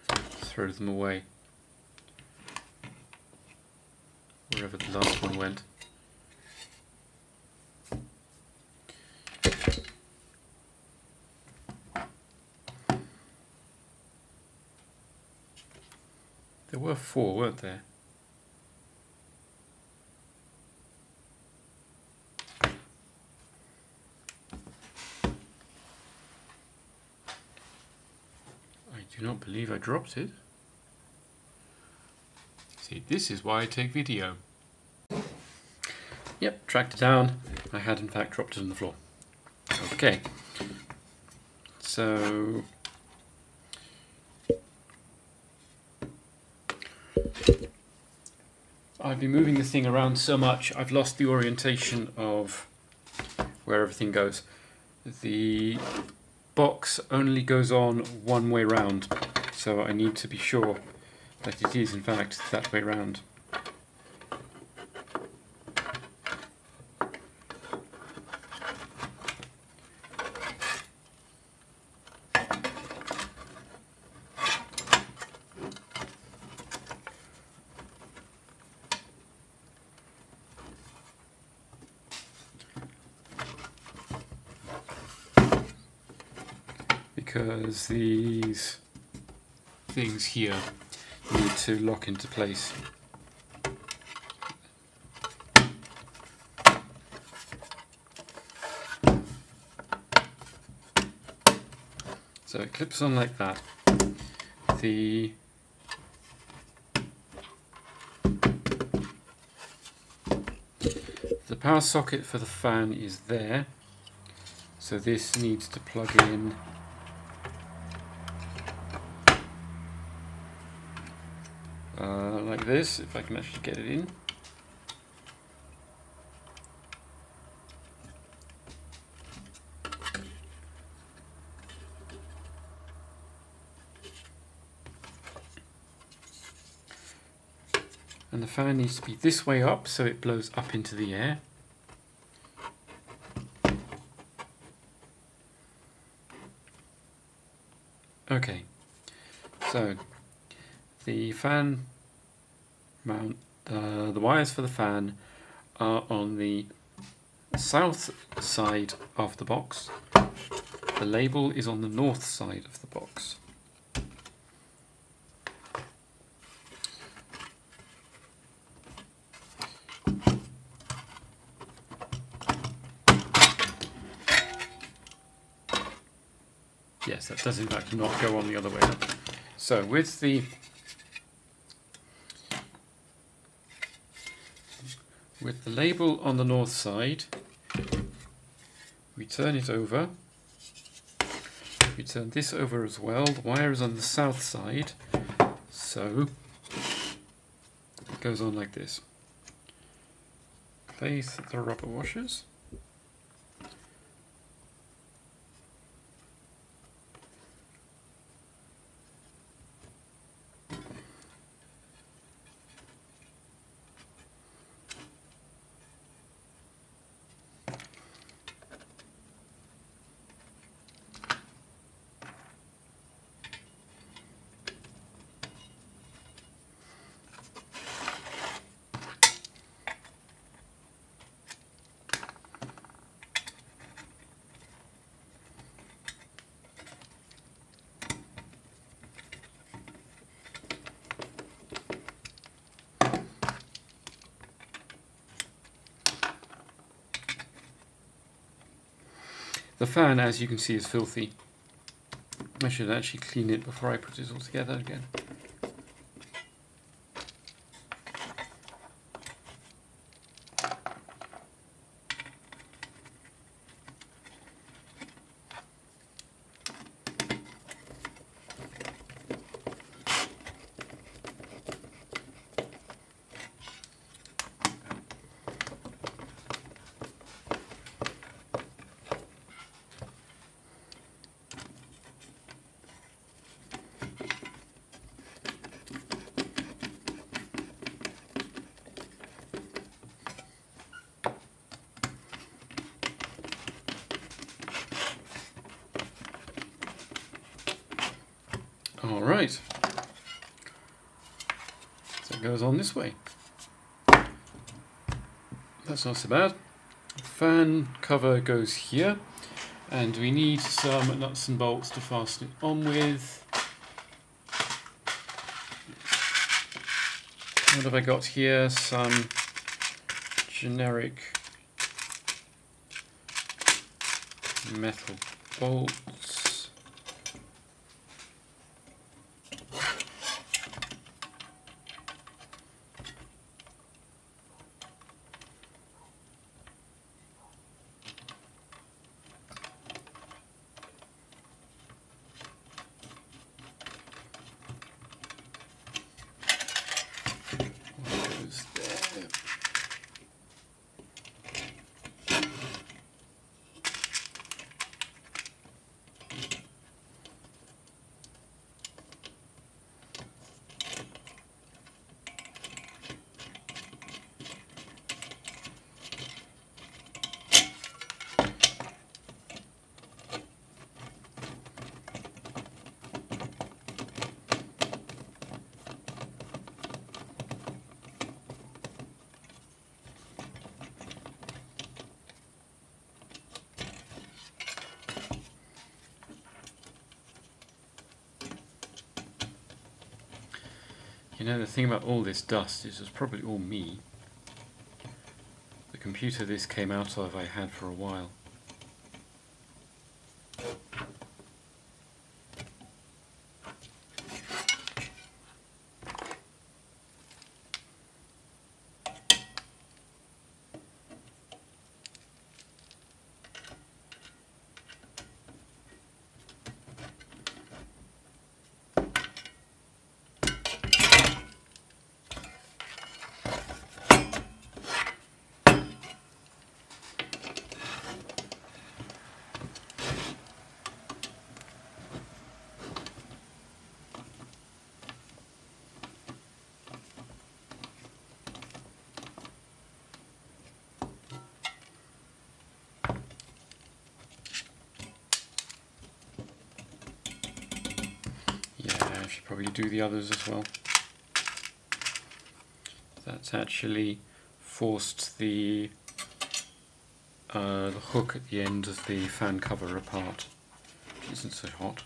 throw them away. Wherever the last one went. There were four, weren't there? Not believe I dropped it. See, this is why I take video. Yep, tracked it down. I had in fact dropped it on the floor. Okay. So... I've been moving the thing around so much, I've lost the orientation of where everything goes. The box only goes on one way round, so I need to be sure that it is in fact that way round. because these things here need to lock into place. So it clips on like that. The the power socket for the fan is there. So this needs to plug in uh, like this, if I can actually get it in. And the fan needs to be this way up so it blows up into the air. Okay, so the fan mount, uh, the wires for the fan are on the south side of the box. The label is on the north side of the box. Yes, that does in fact not go on the other way. So with the with the label on the north side, we turn it over. We turn this over as well. The wire is on the south side, so it goes on like this. Place the rubber washers. The fan, as you can see, is filthy. I should actually clean it before I put it all together again. All right. So it goes on this way. That's not so bad. Fan cover goes here. And we need some nuts and bolts to fasten it on with. What have I got here? Some generic metal bolts. You know, the thing about all this dust is it's probably all me. The computer this came out of I had for a while. Probably do the others as well. That's actually forced the, uh, the hook at the end of the fan cover apart. It isn't so hot.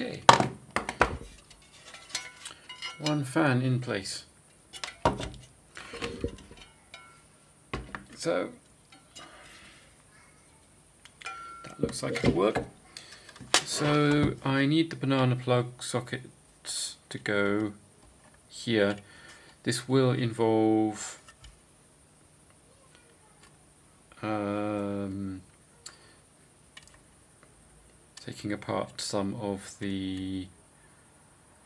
Okay. One fan in place. So that looks like it'll work. So I need the banana plug sockets to go here. This will involve um, taking apart some of the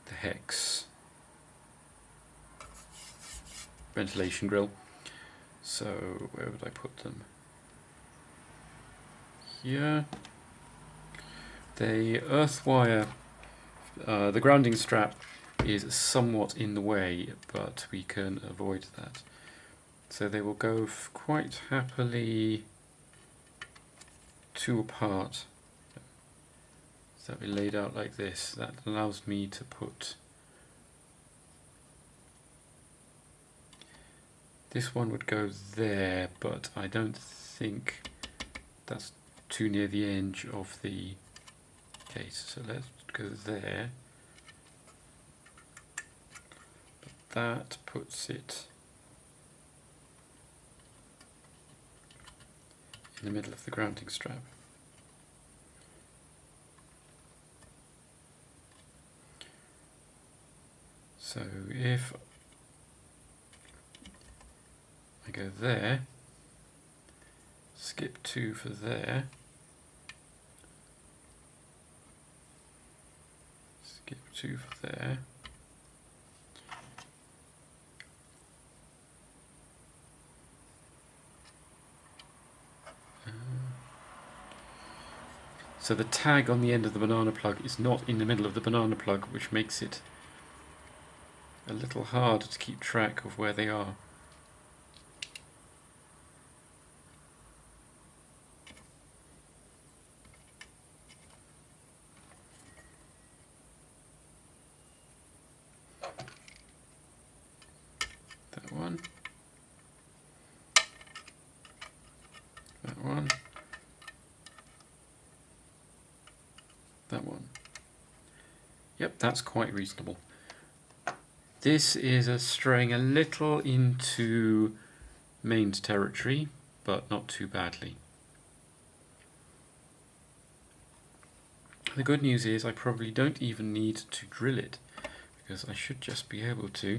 the hex ventilation grill. So where would I put them? Here. The earth wire, uh, the grounding strap is somewhat in the way, but we can avoid that. So they will go quite happily two apart. So that be laid out like this. That allows me to put this one would go there, but I don't think that's too near the edge of the case. So let's go there. But that puts it in the middle of the grounding strap. So if I go there, skip 2 for there, skip 2 for there, So the tag on the end of the banana plug is not in the middle of the banana plug, which makes it a little hard to keep track of where they are. That one. That one. That one. Yep, that's quite reasonable. This is a straying a little into mains territory, but not too badly. The good news is I probably don't even need to drill it, because I should just be able to.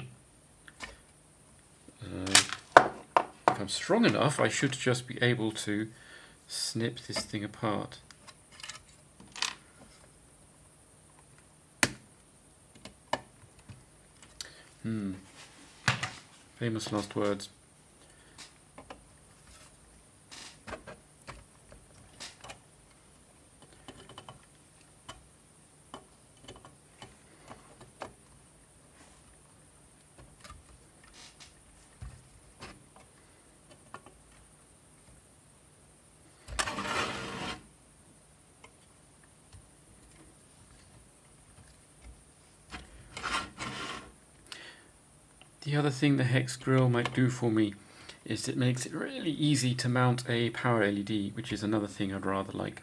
Uh, if I'm strong enough, I should just be able to snip this thing apart. Hmm. Famous last words. Thing the hex grill might do for me is it makes it really easy to mount a power LED, which is another thing I'd rather like.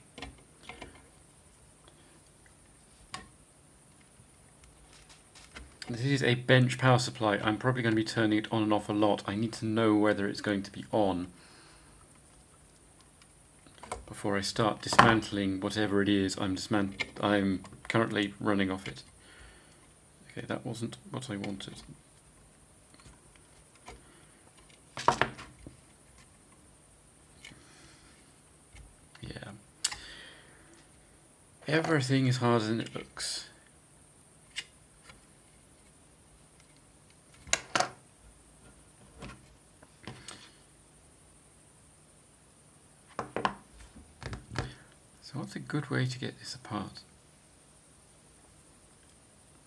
This is a bench power supply. I'm probably going to be turning it on and off a lot. I need to know whether it's going to be on before I start dismantling whatever it is I'm dismant I'm currently running off it. Okay, that wasn't what I wanted. Yeah. Everything is harder than it looks. So what's a good way to get this apart?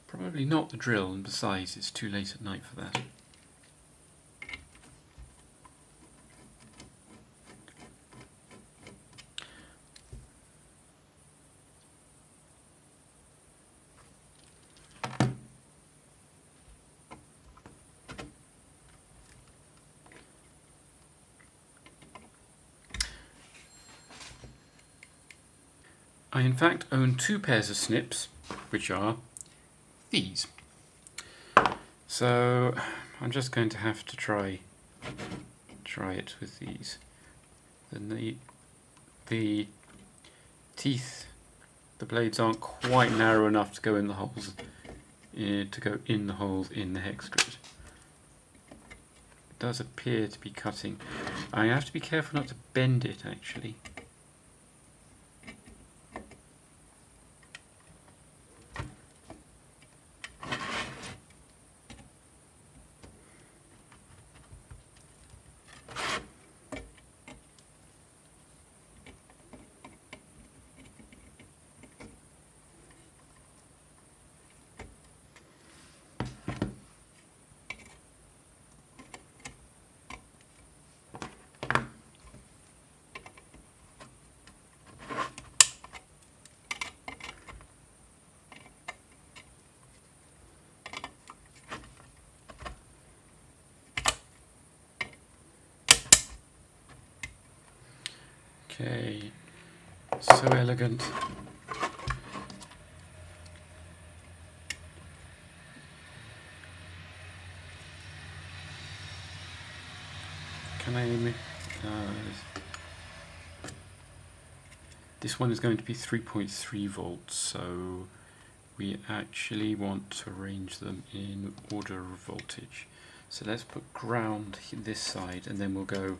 Probably not the drill, and besides, it's too late at night for that. I in fact own two pairs of snips, which are these. So I'm just going to have to try try it with these. Then the the teeth, the blades aren't quite narrow enough to go in the holes uh, to go in the holes in the hex grid. It does appear to be cutting. I have to be careful not to bend it actually. Okay, so elegant. Can I uh, this one is going to be 3.3 volts, so we actually want to arrange them in order of voltage. So let's put ground this side and then we'll go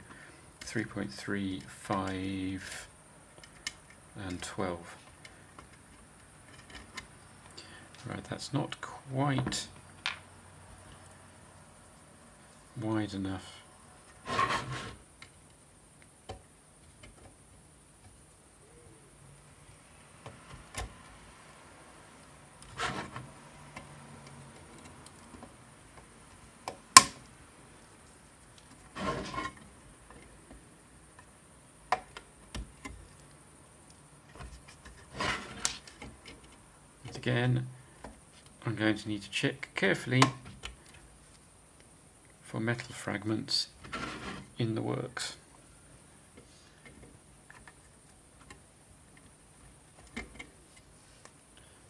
3.3, 5 and 12. Right, that's not quite wide enough. Again I'm going to need to check carefully for metal fragments in the works.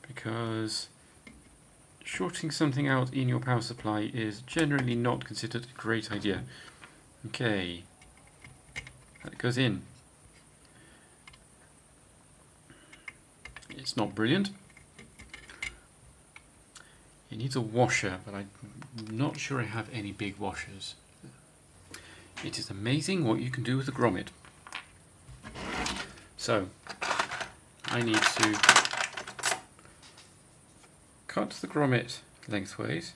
Because shorting something out in your power supply is generally not considered a great idea. Okay, that goes in. It's not brilliant, it needs a washer, but I'm not sure I have any big washers. It is amazing what you can do with a grommet. So, I need to cut the grommet lengthways.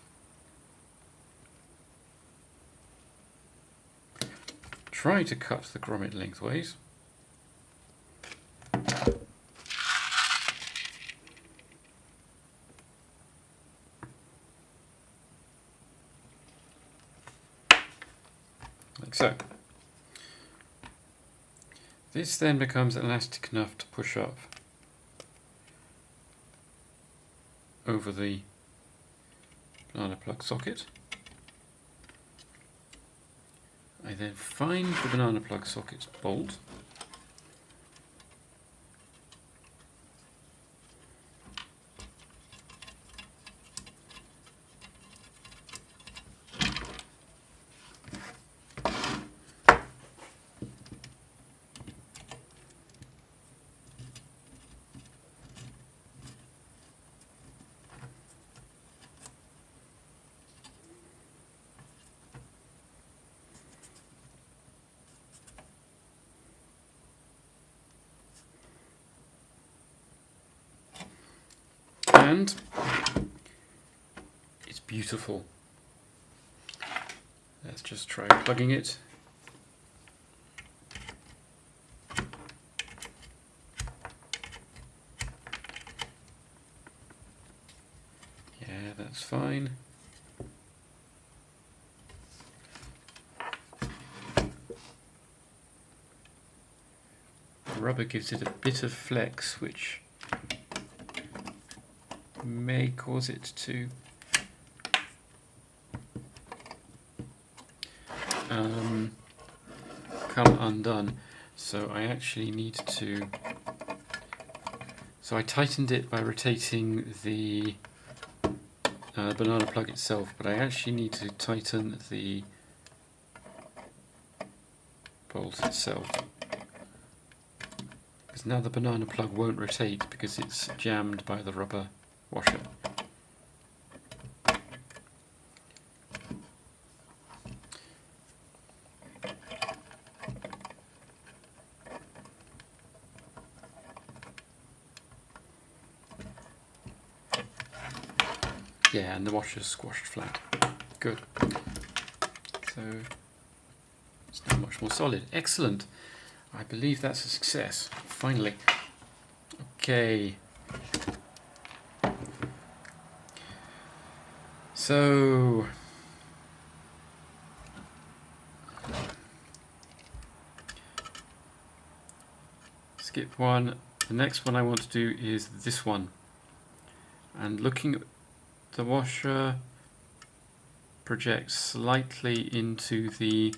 Try to cut the grommet lengthways. then becomes elastic enough to push up over the banana plug socket. I then find the banana plug socket's bolt beautiful. Let's just try plugging it. Yeah, that's fine. The rubber gives it a bit of flex, which may cause it to um, come undone. So I actually need to. So I tightened it by rotating the uh, banana plug itself, but I actually need to tighten the bolt itself. Because now the banana plug won't rotate because it's jammed by the rubber washer. Yeah, and the washer's squashed flat. Good. So it's now much more solid. Excellent. I believe that's a success. Finally. Okay. So skip one. The next one I want to do is this one. And looking the washer projects slightly into the,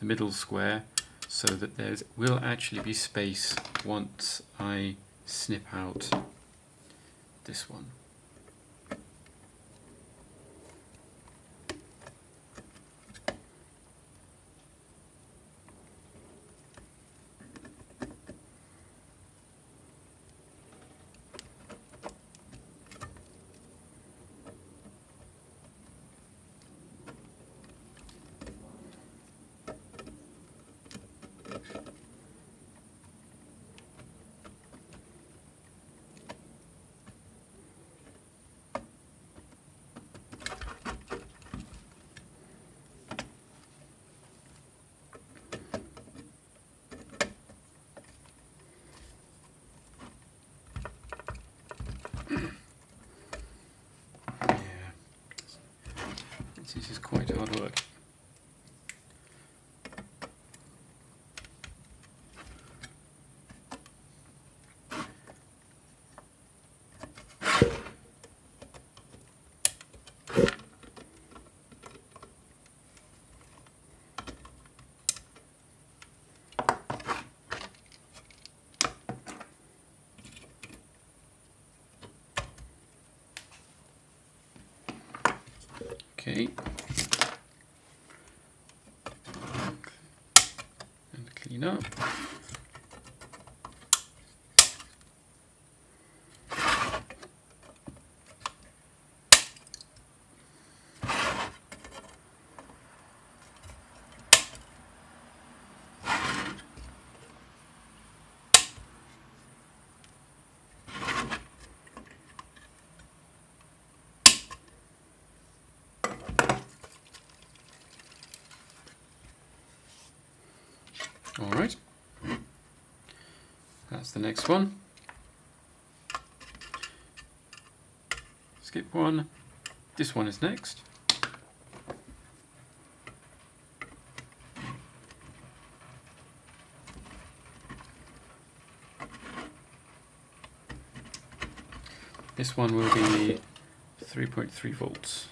the middle square so that there will actually be space once I snip out this one. 8 and clean up. That's the next one. Skip one. This one is next. This one will be 3.3 volts.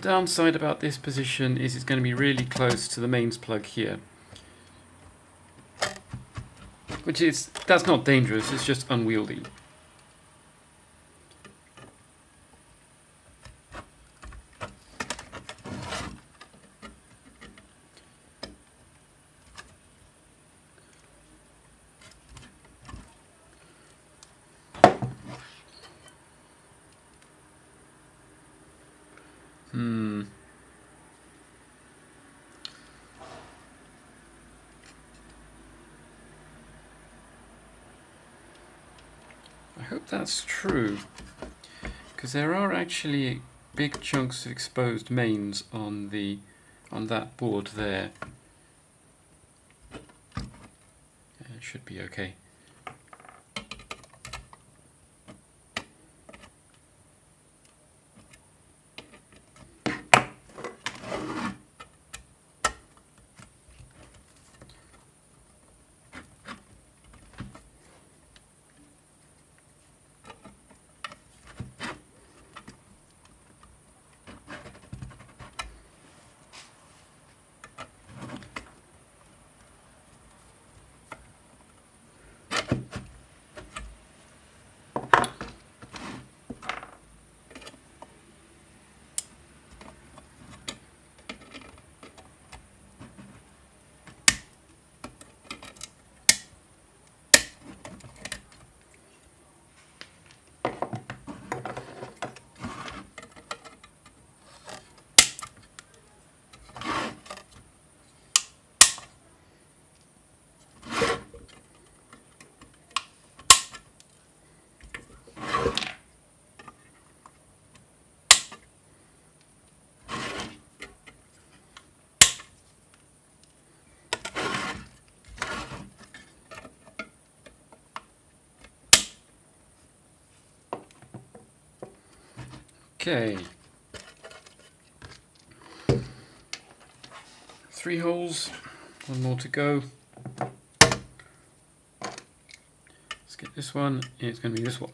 Downside about this position is it's going to be really close to the mains plug here. Which is, that's not dangerous, it's just unwieldy. Hmm. I hope that's true, because there are actually big chunks of exposed mains on the on that board there. It should be okay. Okay. Three holes, one more to go. Let's get this one, it's going to be this one.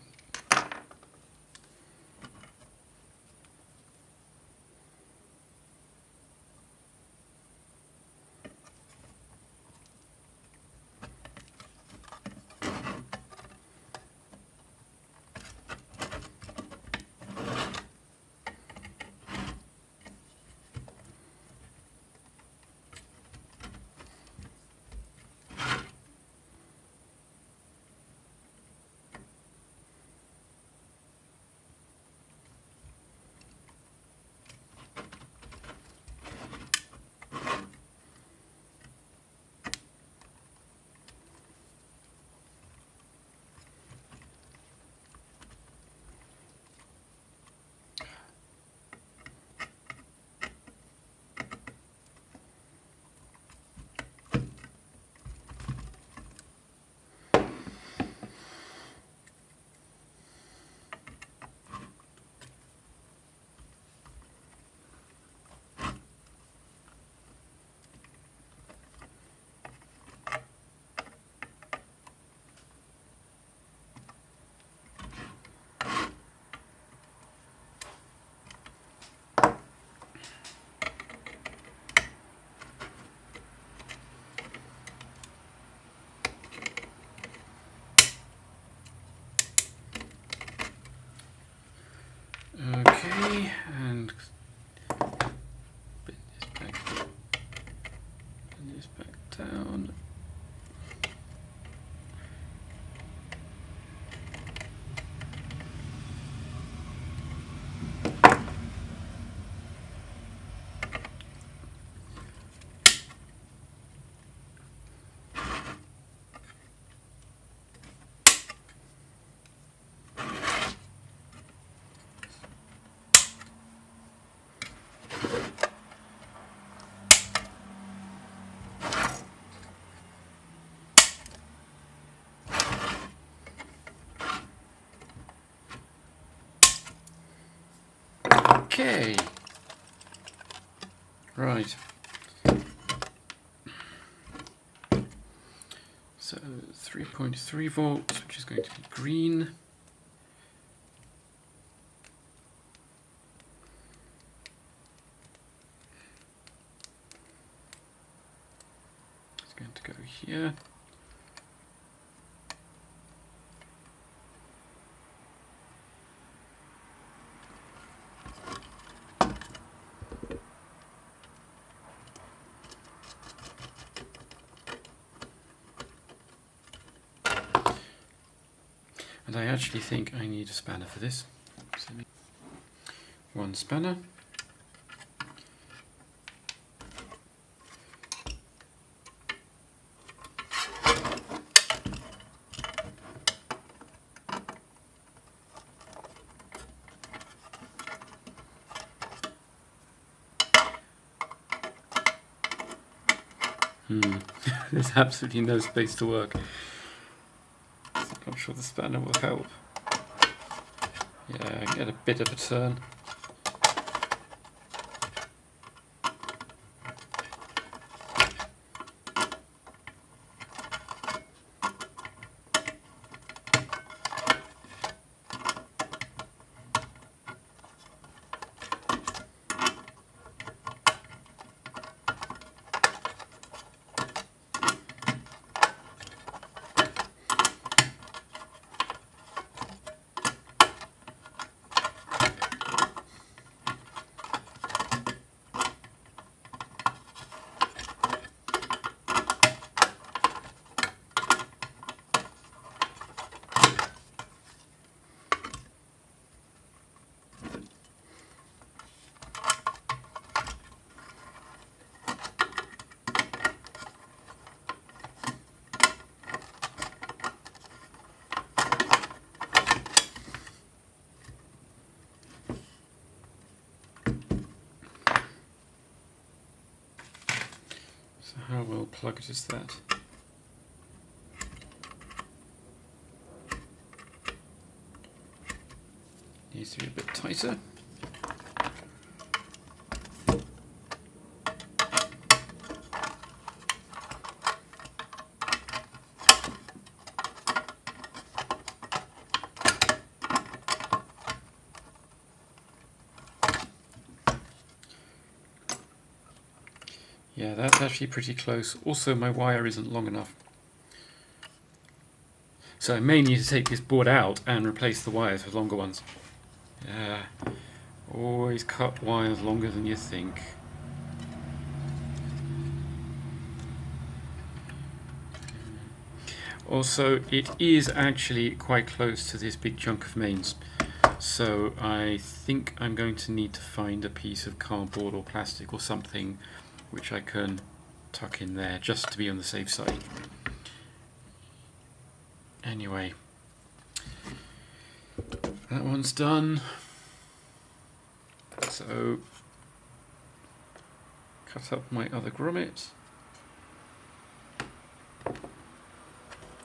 Okay. Right. So 3.3 volts, which is going to be green. It's going to go here. Actually think I need a spanner for this. One spanner. Hmm, [laughs] there's absolutely no space to work. Sure the spanner will help. Yeah, get a bit of a turn. how is that? Needs to be a bit tighter. Yeah, that's actually pretty close. Also, my wire isn't long enough. So I may need to take this board out and replace the wires with longer ones. Yeah, always cut wires longer than you think. Also, it is actually quite close to this big chunk of mains. So I think I'm going to need to find a piece of cardboard or plastic or something which I can tuck in there just to be on the safe side. Anyway, that one's done. So, cut up my other grommet.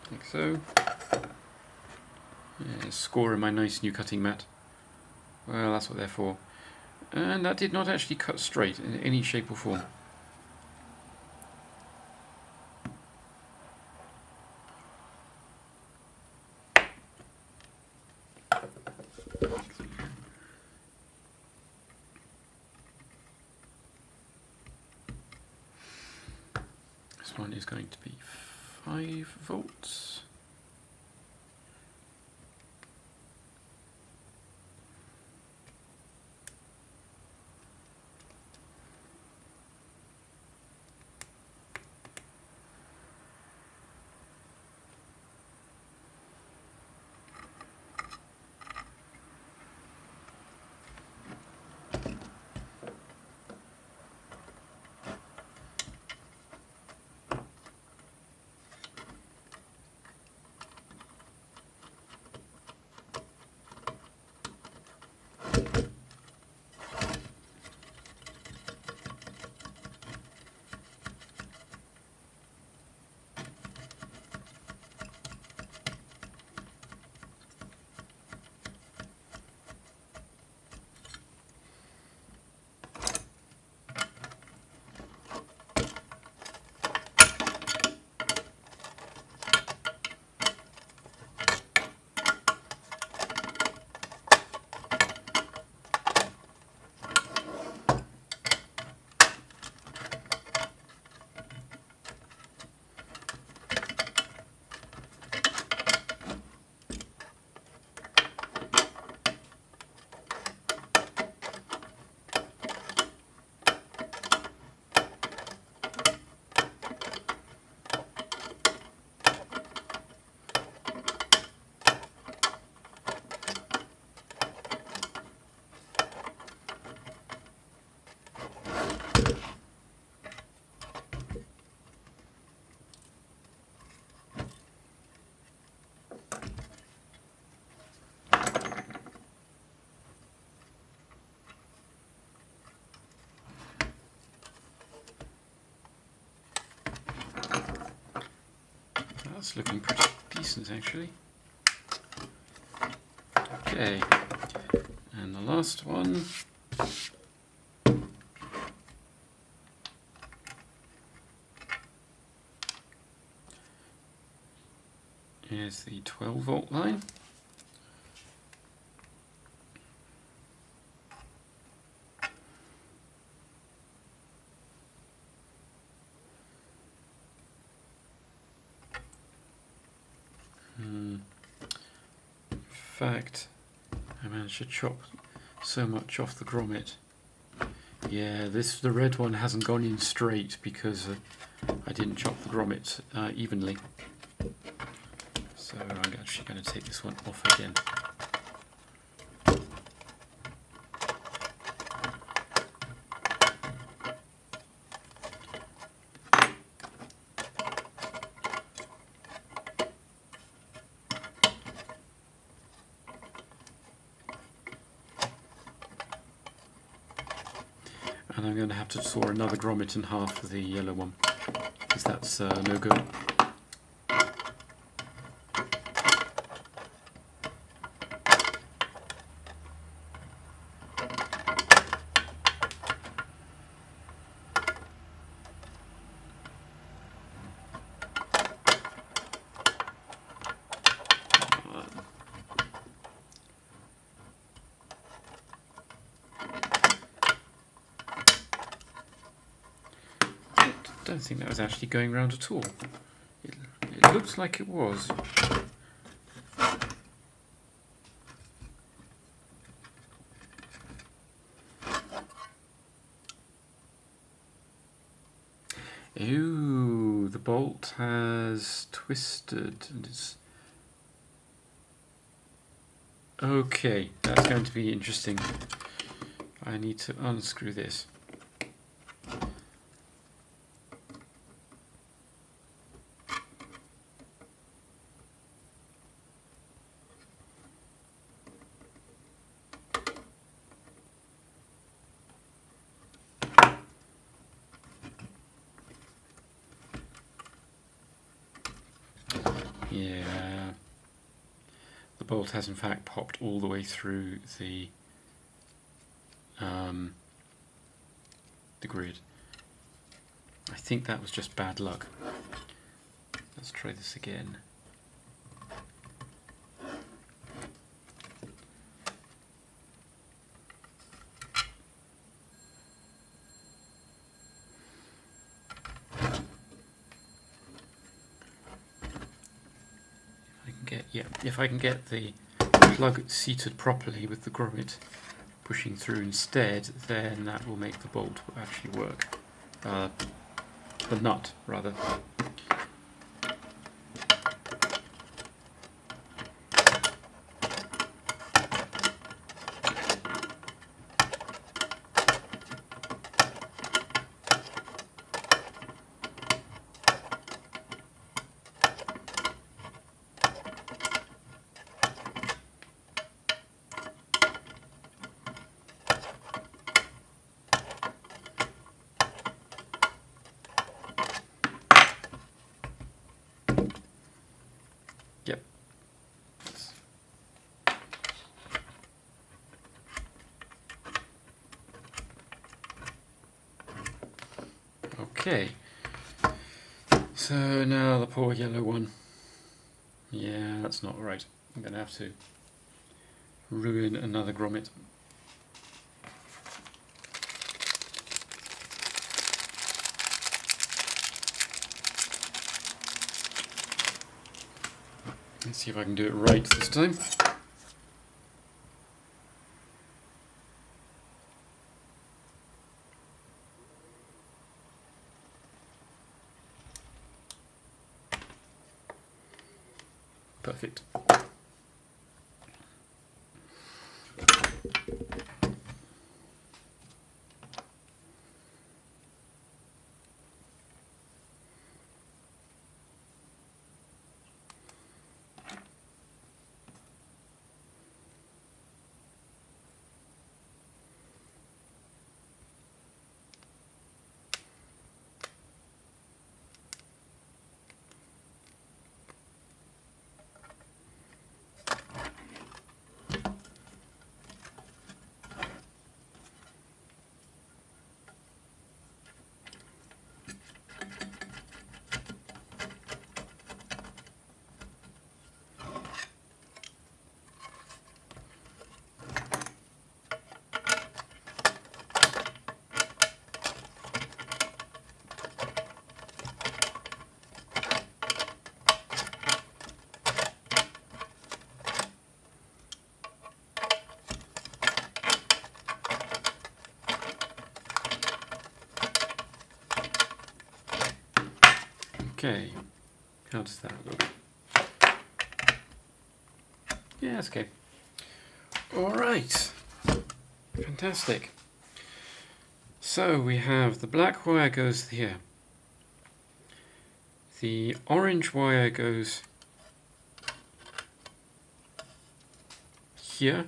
Like so. Yeah, score in my nice new cutting mat. Well, that's what they're for. And that did not actually cut straight in any shape or form. That's looking pretty decent actually. Okay, and the last one. is the 12 volt line. Hmm. In fact, Managed chop so much off the grommet. Yeah, this the red one hasn't gone in straight because uh, I didn't chop the grommet uh, evenly. So I'm actually going to take this one off again. And I'm going to have another grommet in half for the yellow one, because that's uh, no good. don't think that was actually going round at all. It, it looks like it was. Ooh, the bolt has twisted and it's Okay, that's going to be interesting. I need to unscrew this. Yeah. The bolt has in fact popped all the way through the um, the grid. I think that was just bad luck. Let's try this again. get yeah if I can get the plug seated properly with the grommet pushing through instead then that will make the bolt actually work. Uh, the nut rather Yep. Okay. So now the poor yellow one. Yeah, that's not right. I'm going to ruin another grommet. Let's see if I can do it right this time. How does that look? Yeah, that's okay. All right, fantastic. So we have the black wire goes here. The orange wire goes here,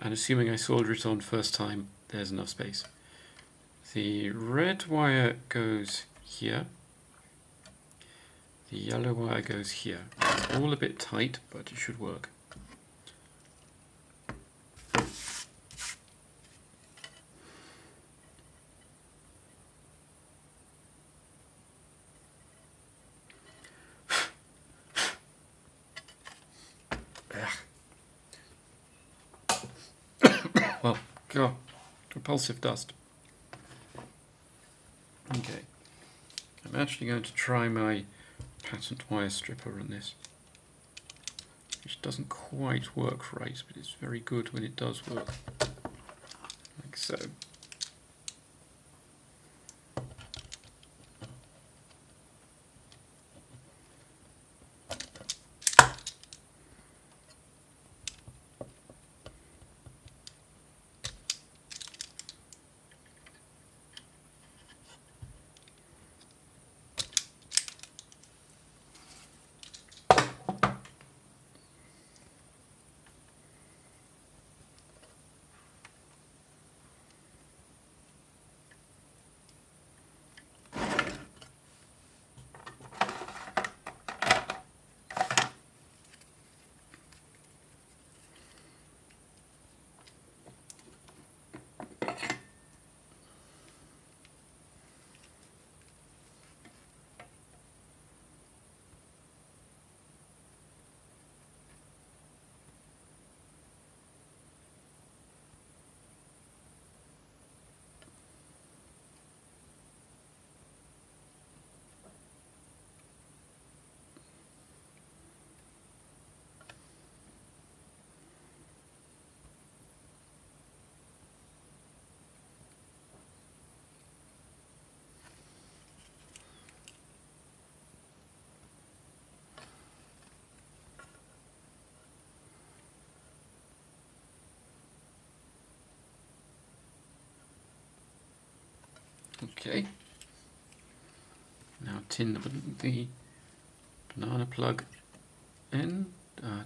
and assuming I solder it on first time, there's enough space. The red wire goes here. Wire goes here. It's all a bit tight, but it should work. [coughs] well, God, repulsive dust. Okay, I'm actually going to try my patent wire stripper on this, which doesn't quite work right, but it's very good when it does work, like so. Okay. Now tin the, the banana plug in uh,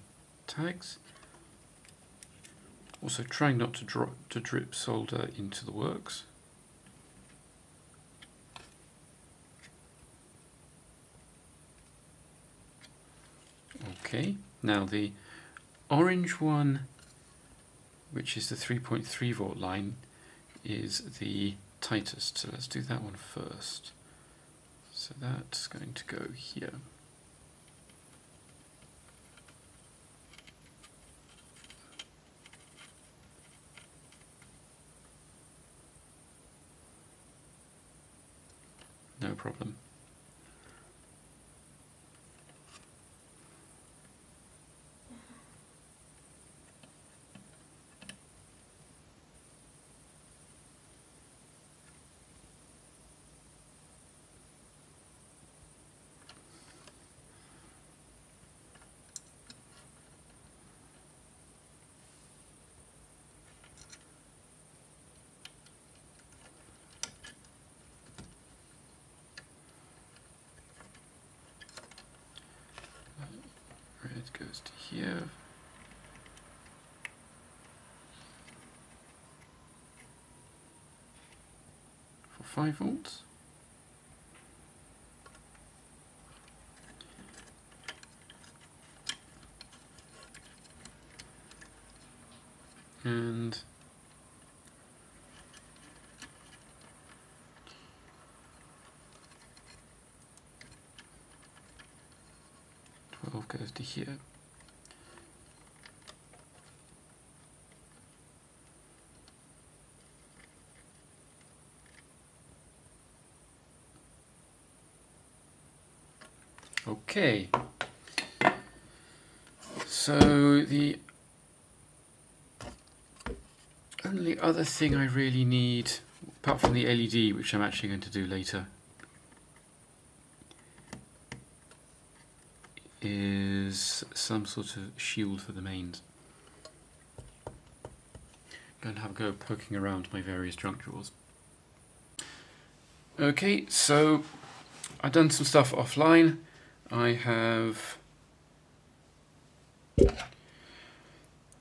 tags. Also trying not to drop to drip solder into the works. Okay, now the orange one, which is the 3.3 volt line, is the tightest. So let's do that one first. So that's going to go here. No problem. Red For 5 volts. And twelve goes to here. Okay. So the only other thing I really need, apart from the LED, which I'm actually going to do later, is some sort of shield for the mains. Going to have a go poking around my various junk drawers. Okay, so I've done some stuff offline. I have...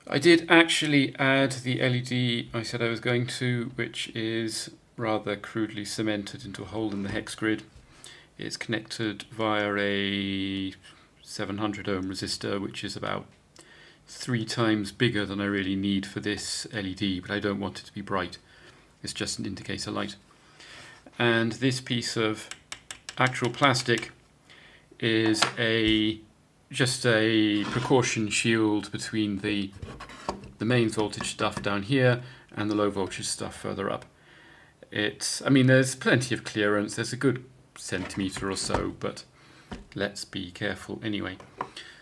I did actually add the LED I said I was going to, which is rather crudely cemented into a hole in the hex grid. It's connected via a 700 ohm resistor, which is about three times bigger than I really need for this LED, but I don't want it to be bright. It's just an indicator light. And this piece of actual plastic is a just a precaution shield between the the main voltage stuff down here and the low voltage stuff further up. It's, I mean, there's plenty of clearance. There's a good centimetre or so, but let's be careful anyway.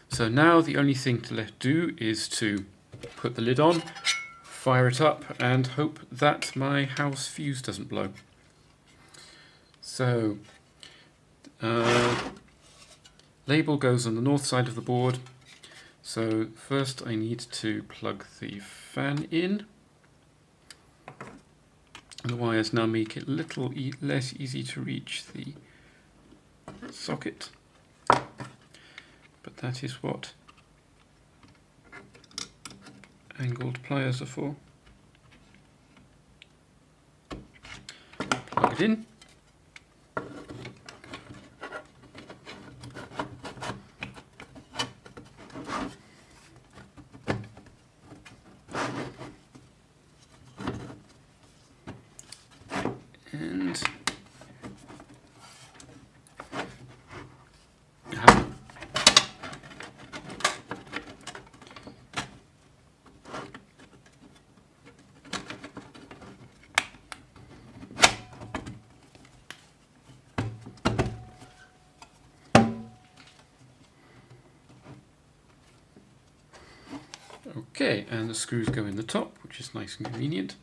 So now the only thing to let do is to put the lid on, fire it up, and hope that my house fuse doesn't blow. So, uh, label goes on the north side of the board. So first I need to plug the fan in. The wires now make it a little e less easy to reach the socket. But that is what angled pliers are for. Plug it in. Okay, and the screws go in the top, which is nice and convenient.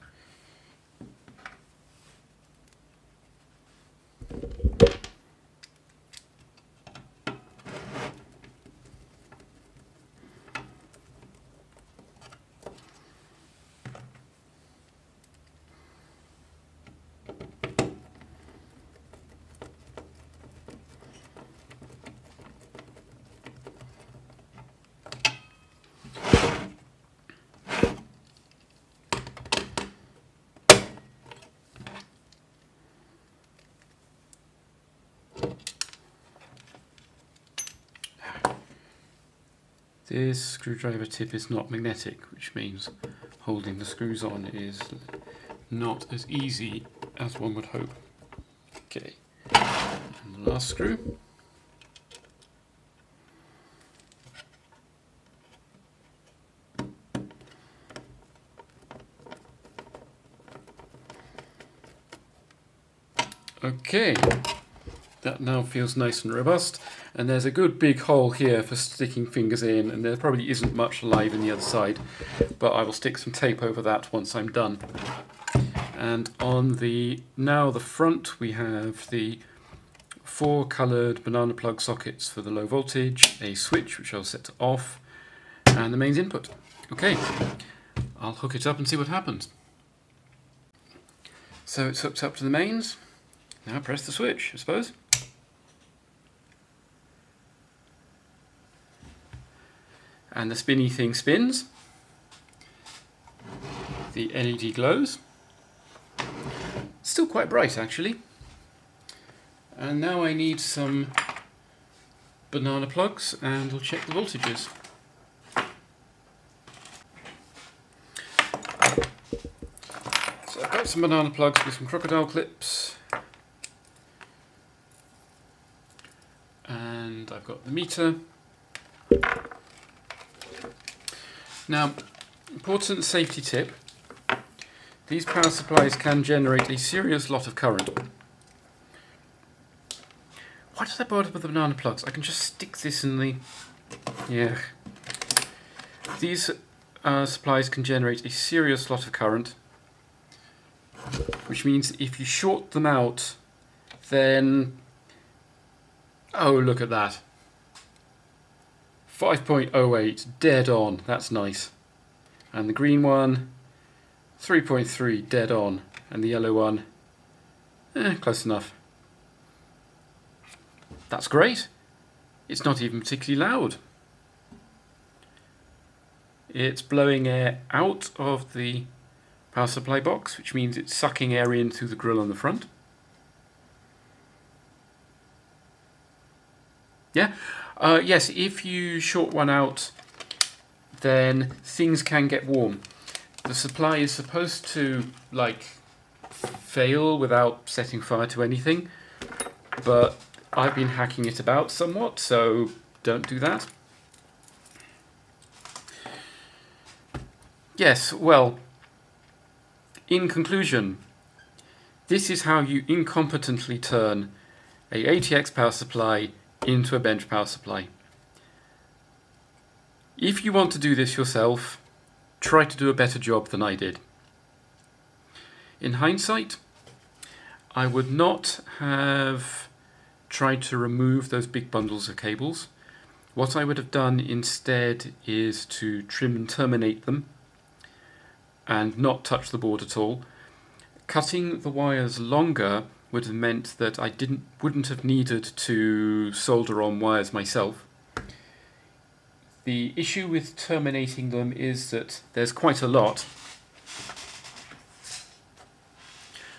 This screwdriver tip is not magnetic, which means holding the screws on is not as easy as one would hope. Okay, and the last screw. Okay, that now feels nice and robust. And there's a good big hole here for sticking fingers in, and there probably isn't much alive in the other side, but I will stick some tape over that once I'm done. And on the now the front we have the four coloured banana plug sockets for the low voltage, a switch which I'll set to off, and the mains input. Okay, I'll hook it up and see what happens. So it's hooked up to the mains. Now press the switch, I suppose. And the spinny thing spins. The LED glows. Still quite bright actually. And now I need some banana plugs and we'll check the voltages. So I've got some banana plugs with some crocodile clips. And I've got the meter. Now, important safety tip. These power supplies can generate a serious lot of current. Why did I bother with the banana plugs? I can just stick this in the... Yeah. These uh, supplies can generate a serious lot of current. Which means if you short them out, then... Oh, look at that. 5.08, dead on, that's nice. And the green one, 3.3, dead on. And the yellow one, eh, close enough. That's great. It's not even particularly loud. It's blowing air out of the power supply box, which means it's sucking air in through the grill on the front. Yeah, uh, yes, if you short one out, then things can get warm. The supply is supposed to, like, fail without setting fire to anything, but I've been hacking it about somewhat, so don't do that. Yes, well, in conclusion, this is how you incompetently turn a ATX power supply into a bench power supply. If you want to do this yourself, try to do a better job than I did. In hindsight, I would not have tried to remove those big bundles of cables. What I would have done instead is to trim and terminate them and not touch the board at all. Cutting the wires longer would have meant that I didn't wouldn't have needed to solder on wires myself. The issue with terminating them is that there's quite a lot.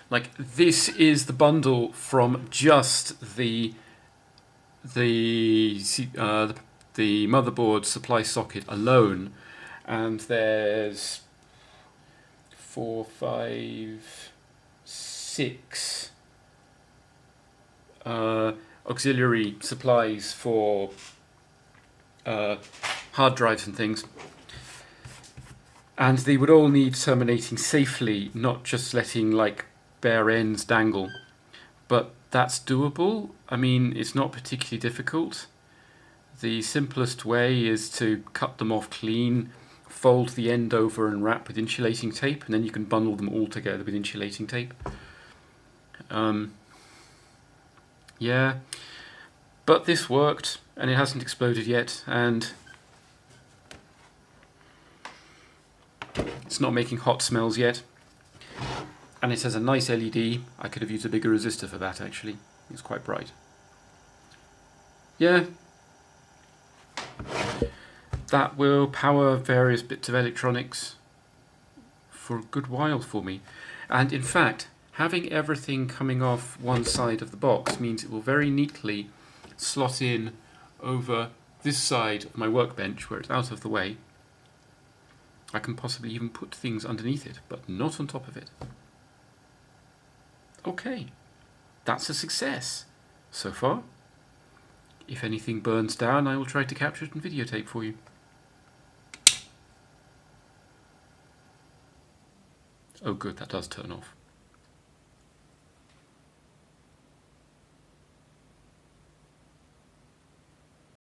Like this is the bundle from just the the uh, the, the motherboard supply socket alone, and there's four, five, six uh, auxiliary supplies for uh, hard drives and things. And they would all need terminating safely, not just letting like bare ends dangle. But that's doable. I mean, it's not particularly difficult. The simplest way is to cut them off clean fold the end over and wrap with insulating tape, and then you can bundle them all together with insulating tape. Um, yeah, but this worked, and it hasn't exploded yet, and it's not making hot smells yet. And it has a nice LED. I could have used a bigger resistor for that, actually. It's quite bright. Yeah, that will power various bits of electronics for a good while for me. And in fact, having everything coming off one side of the box means it will very neatly slot in over this side of my workbench where it's out of the way. I can possibly even put things underneath it, but not on top of it. Okay, that's a success so far. If anything burns down, I will try to capture it and videotape for you. Oh good, that does turn off.